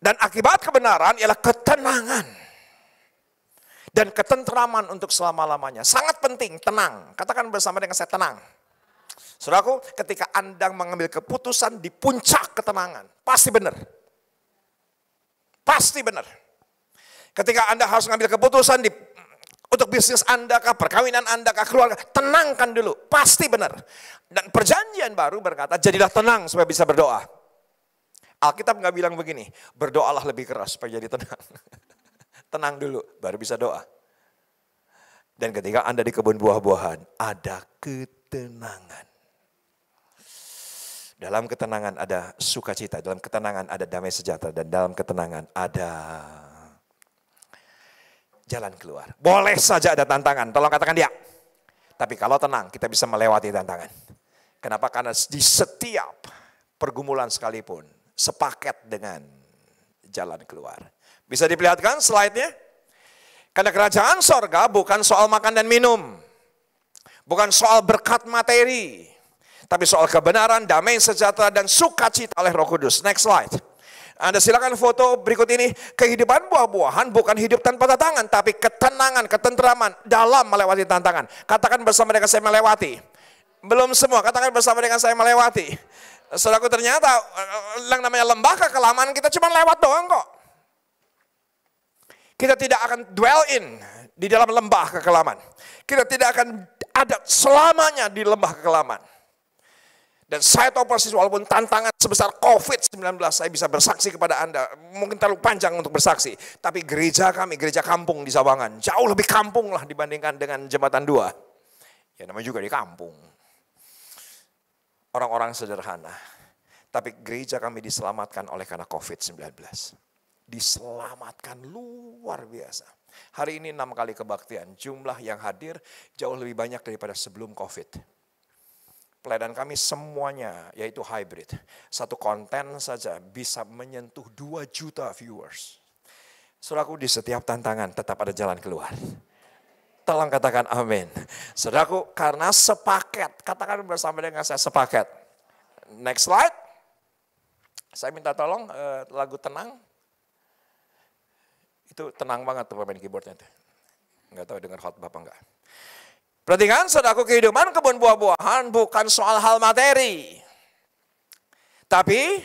Speaker 5: Dan akibat kebenaran ialah ketenangan. Dan ketentraman untuk selama-lamanya. Sangat penting, tenang. Katakan bersama dengan saya tenang. Saudaraku, ketika Anda mengambil keputusan di puncak ketenangan, pasti benar. Pasti benar. Ketika Anda harus mengambil keputusan di untuk bisnis Anda kah, perkawinan Anda kah, keluarga, tenangkan dulu, pasti benar. Dan perjanjian baru berkata, jadilah tenang supaya bisa berdoa. Alkitab nggak bilang begini, berdoalah lebih keras supaya jadi tenang. *laughs* tenang dulu, baru bisa doa. Dan ketika Anda di kebun buah-buahan, ada ketenangan. Dalam ketenangan ada sukacita, dalam ketenangan ada damai sejahtera, dan dalam ketenangan ada jalan keluar. Boleh saja ada tantangan, tolong katakan dia. Tapi kalau tenang, kita bisa melewati tantangan. Kenapa? Karena di setiap pergumulan sekalipun, sepaket dengan jalan keluar. Bisa diperlihatkan slide-nya? Karena kerajaan sorga bukan soal makan dan minum. Bukan soal berkat materi. Tapi soal kebenaran, damai, sejahtera, dan sukacita oleh roh kudus. Next slide. Anda silakan foto berikut ini. Kehidupan buah-buahan bukan hidup tanpa tantangan, tapi ketenangan, ketenteraman dalam melewati tantangan. Katakan bersama dengan saya melewati. Belum semua, katakan bersama dengan saya melewati. Saudaraku ternyata yang namanya lembah kekelaman kita cuma lewat doang kok. Kita tidak akan dwell in di dalam lembah kekelaman. Kita tidak akan ada selamanya di lembah kekelaman. Dan saya tahu persis walaupun tantangan sebesar COVID-19 saya bisa bersaksi kepada Anda. Mungkin terlalu panjang untuk bersaksi. Tapi gereja kami, gereja kampung di Sawangan. Jauh lebih kampung lah dibandingkan dengan jembatan dua. Ya namanya juga di kampung. Orang-orang sederhana. Tapi gereja kami diselamatkan oleh karena COVID-19 diselamatkan luar biasa. Hari ini enam kali kebaktian, jumlah yang hadir jauh lebih banyak daripada sebelum COVID. Pelayanan kami semuanya yaitu hybrid. Satu konten saja bisa menyentuh 2 juta viewers. Saudaraku di setiap tantangan tetap ada jalan keluar. Tolong katakan amin. Saudaraku karena sepaket, katakan bersama dengan saya sepaket. Next slide. Saya minta tolong eh, lagu tenang itu tenang banget tuh pemain keyboardnya. Enggak tahu dengar khotbah apa enggak. Perhatikan saudaraku kehidupan kebun buah-buahan bukan soal hal materi. Tapi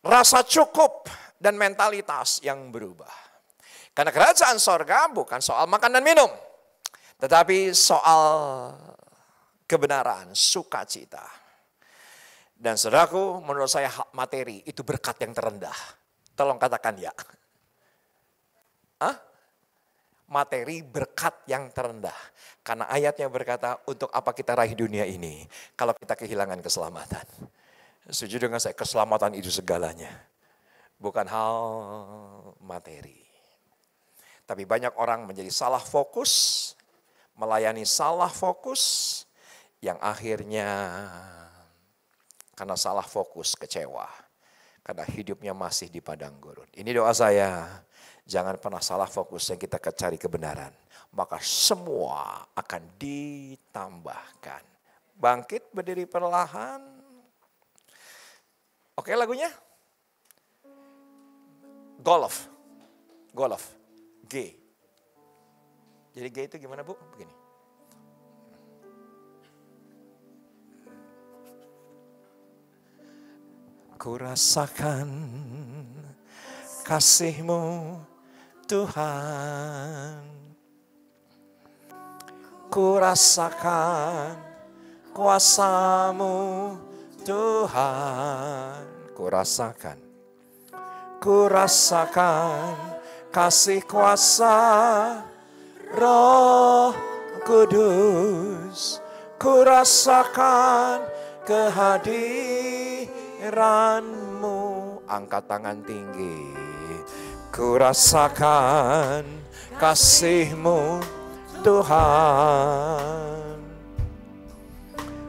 Speaker 5: rasa cukup dan mentalitas yang berubah. Karena kerajaan sorga bukan soal makan dan minum. Tetapi soal kebenaran, sukacita. Dan saudaraku menurut saya materi itu berkat yang terendah. Tolong katakan ya. Hah? Materi berkat yang terendah. Karena ayatnya berkata, untuk apa kita raih dunia ini kalau kita kehilangan keselamatan. Setuju dengan saya, keselamatan itu segalanya. Bukan hal materi. Tapi banyak orang menjadi salah fokus, melayani salah fokus, yang akhirnya karena salah fokus kecewa. Karena hidupnya masih di padang gurun. Ini doa saya Jangan pernah salah fokus yang kita cari kebenaran. Maka semua akan ditambahkan. Bangkit berdiri perlahan. Oke lagunya? Golf. Golf. G. Jadi G itu gimana bu? Begini. Kurasakan kasihmu Tuhan. Ku rasakan kuasamu Tuhan. Ku rasakan. Ku rasakan kasih kuasa roh kudus. Ku rasakan kehadiranmu. Angkat tangan tinggi. Ku rasakan kasihmu Tuhan.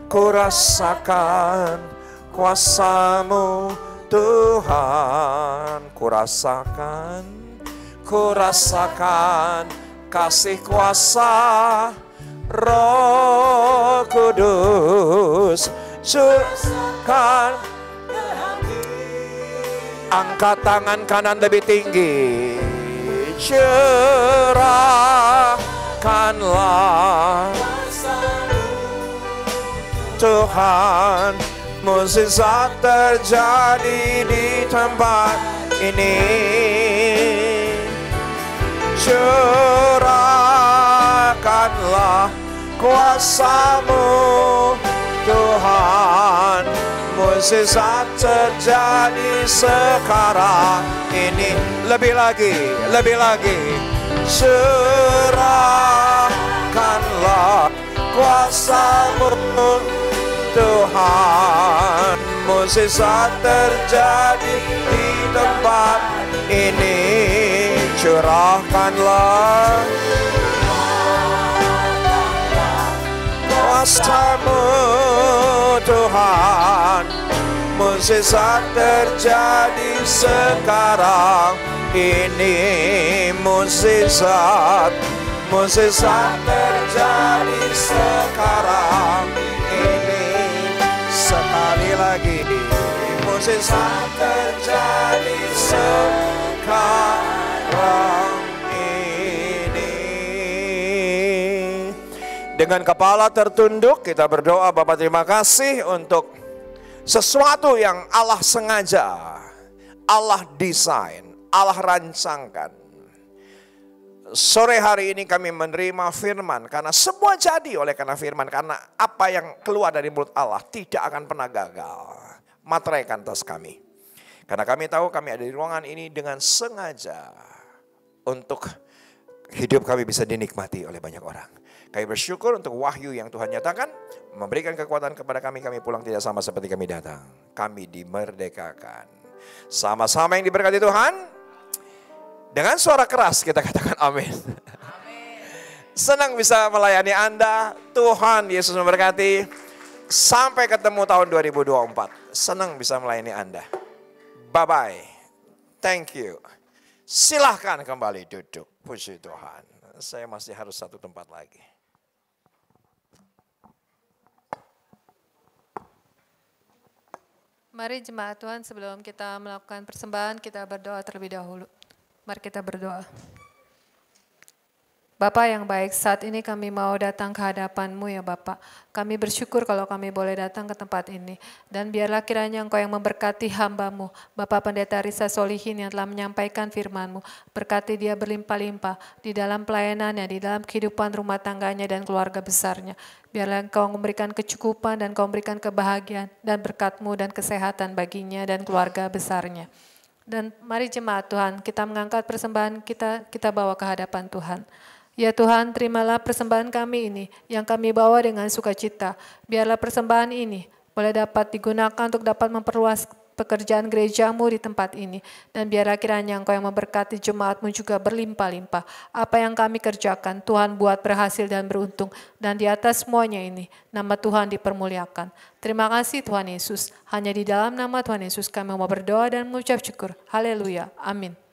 Speaker 5: Ku rasakan kuasamu Tuhan. Ku rasakan Ku rasakan kasih kuasa. Roh Kudus Sukan Angkat tangan kanan lebih tinggi. Cerahkanlah. Tuhan Mukjizat terjadi di tempat ini. Curahkanlah kuasamu Tuhan Mukjizat terjadi sekarang. Ini Lebih lagi, lebih lagi. Serahkanlah kuasamu Tuhan. Mukjizat terjadi di tempat ini. Curahkanlah. Kuasamu Tuhan Mukjizat terjadi sekarang. Ini Mukjizat Mukjizat terjadi sekarang. Ini Sekali lagi. Mukjizat terjadi sekarang. Ini. Dengan kepala tertunduk kita berdoa Bapak terima kasih untuk sesuatu yang Allah sengaja, Allah desain, Allah rancangkan. Sore hari ini kami menerima firman karena semua jadi oleh karena firman karena apa yang keluar dari mulut Allah tidak akan pernah gagal. Materaikan atas kami. Karena kami tahu kami ada di ruangan ini dengan sengaja untuk hidup kami bisa dinikmati oleh banyak orang. Kami bersyukur untuk wahyu yang Tuhan nyatakan, memberikan kekuatan kepada kami, kami pulang tidak sama seperti kami datang. Kami dimerdekakan. Sama-sama yang diberkati Tuhan, dengan suara keras kita katakan amin. Senang bisa melayani Anda, Tuhan Yesus memberkati. Sampai ketemu tahun 2024. Senang bisa melayani Anda. Bye-bye. Thank you. Silahkan kembali duduk. Puji Tuhan. Saya masih harus satu tempat lagi.
Speaker 6: Mari jemaat Tuhan sebelum kita melakukan persembahan kita berdoa terlebih dahulu. Mari kita berdoa. Bapak yang baik, saat ini kami mau datang ke hadapan-Mu ya Bapak. Kami bersyukur kalau kami boleh datang ke tempat ini. Dan biarlah kiranya Engkau yang memberkati hamba-Mu, Bapak Pendeta Risa Solihin yang telah menyampaikan firman-Mu. Berkati dia berlimpah-limpah di dalam pelayanannya, di dalam kehidupan rumah tangganya dan keluarga besarnya. Biarlah Engkau memberikan kecukupan dan Engkau memberikan kebahagiaan dan berkat-Mu dan kesehatan baginya dan keluarga besarnya. Dan mari jemaat Tuhan, kita mengangkat persembahan kita, kita bawa ke hadapan Tuhan. Ya Tuhan, terimalah persembahan kami ini yang kami bawa dengan sukacita. Biarlah persembahan ini boleh dapat digunakan untuk dapat memperluas pekerjaan gerejamu di tempat ini. Dan biarlah kiranya Engkau yang memberkati jemaatmu juga berlimpah-limpah. Apa yang kami kerjakan, Tuhan buat berhasil dan beruntung. Dan di atas semuanya ini, nama Tuhan dipermuliakan. Terima kasih Tuhan Yesus. Hanya di dalam nama Tuhan Yesus kami mau berdoa dan mengucap syukur. Haleluya. Amin.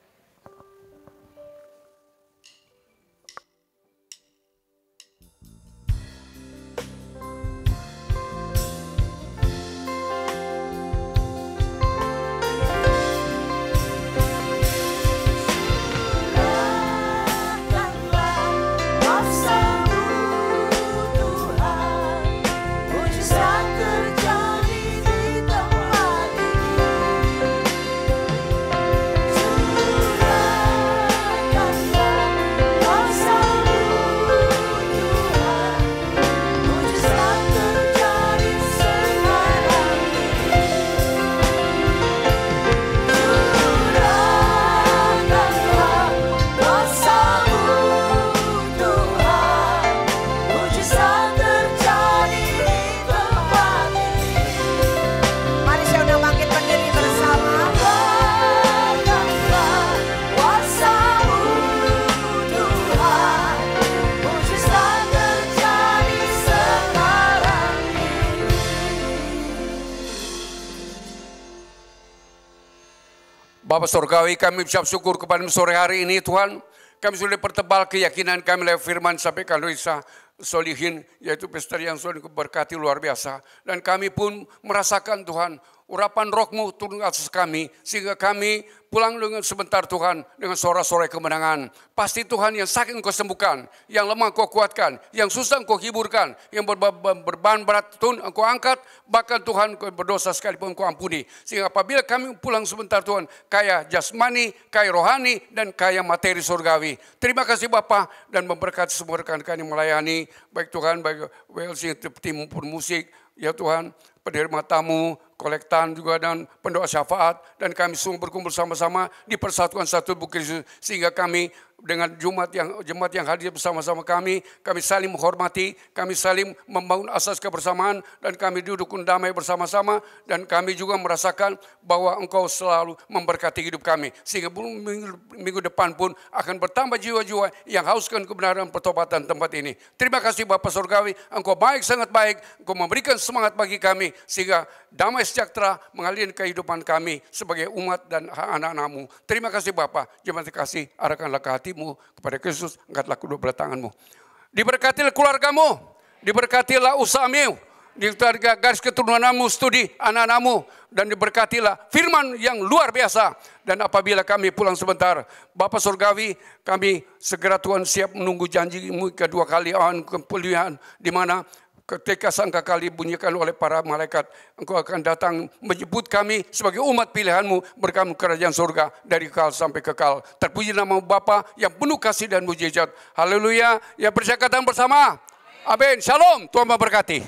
Speaker 7: Bapak Surgawi kami ucap syukur kepada sore hari ini Tuhan. Kami sudah pertebal keyakinan kami lewat firman sampaikan Luisa Solihin yaitu pesta yang sudah berkati luar biasa. Dan kami pun merasakan Tuhan urapan rohmu turun atas kami sehingga kami pulang dengan sebentar Tuhan dengan sorak-sorai kemenangan. Pasti Tuhan yang sakit engkau sembuhkan, yang lemah engkau kuatkan, yang susah engkau hiburkan, yang berba- berbahan berat Tuhan engkau angkat, bahkan Tuhan engkau berdosa sekalipun engkau ampuni. Sehingga apabila kami pulang sebentar Tuhan, kaya jasmani, kaya rohani, dan kaya materi surgawi. Terima kasih Bapak dan memberkati semua rekan-rekan yang melayani, baik Tuhan, baik WLC tim musik, ya Tuhan, penerima tamu, kolektan juga dan pendoa syafaat. Dan kami semua berkumpul sama-sama di persatuan satu Bukit sehingga kami dengan Jumat yang jemaat yang hadir bersama-sama kami, kami saling menghormati, kami saling membangun asas kebersamaan dan kami duduk damai bersama-sama dan kami juga merasakan bahwa Engkau selalu memberkati hidup kami sehingga minggu, minggu depan pun akan bertambah jiwa-jiwa yang hauskan kebenaran pertobatan tempat ini. Terima kasih Bapak Surgawi, Engkau baik sangat baik, Engkau memberikan semangat bagi kami sehingga damai sejahtera mengalir kehidupan kami sebagai umat dan anak-anakmu. Terima kasih Bapak, jemaat kasih, arahkanlah ke hatimu kepada Kristus, angkatlah kedua belah tanganmu. Diberkatilah keluargamu, diberkatilah usahamu, di garis keturunanmu, studi anak-anakmu, dan diberkatilah firman yang luar biasa. Dan apabila kami pulang sebentar, Bapak Surgawi, kami segera Tuhan siap menunggu janjimu kedua kali awan kepulihan, di mana ketika sangka kali bunyikan oleh para malaikat, engkau akan datang menyebut kami sebagai umat pilihanmu berkamu kerajaan surga dari kekal sampai kekal. Terpuji nama Bapa yang penuh kasih dan mujizat. Haleluya. Ya persyakatan bersama. Amin. Shalom. Tuhan memberkati.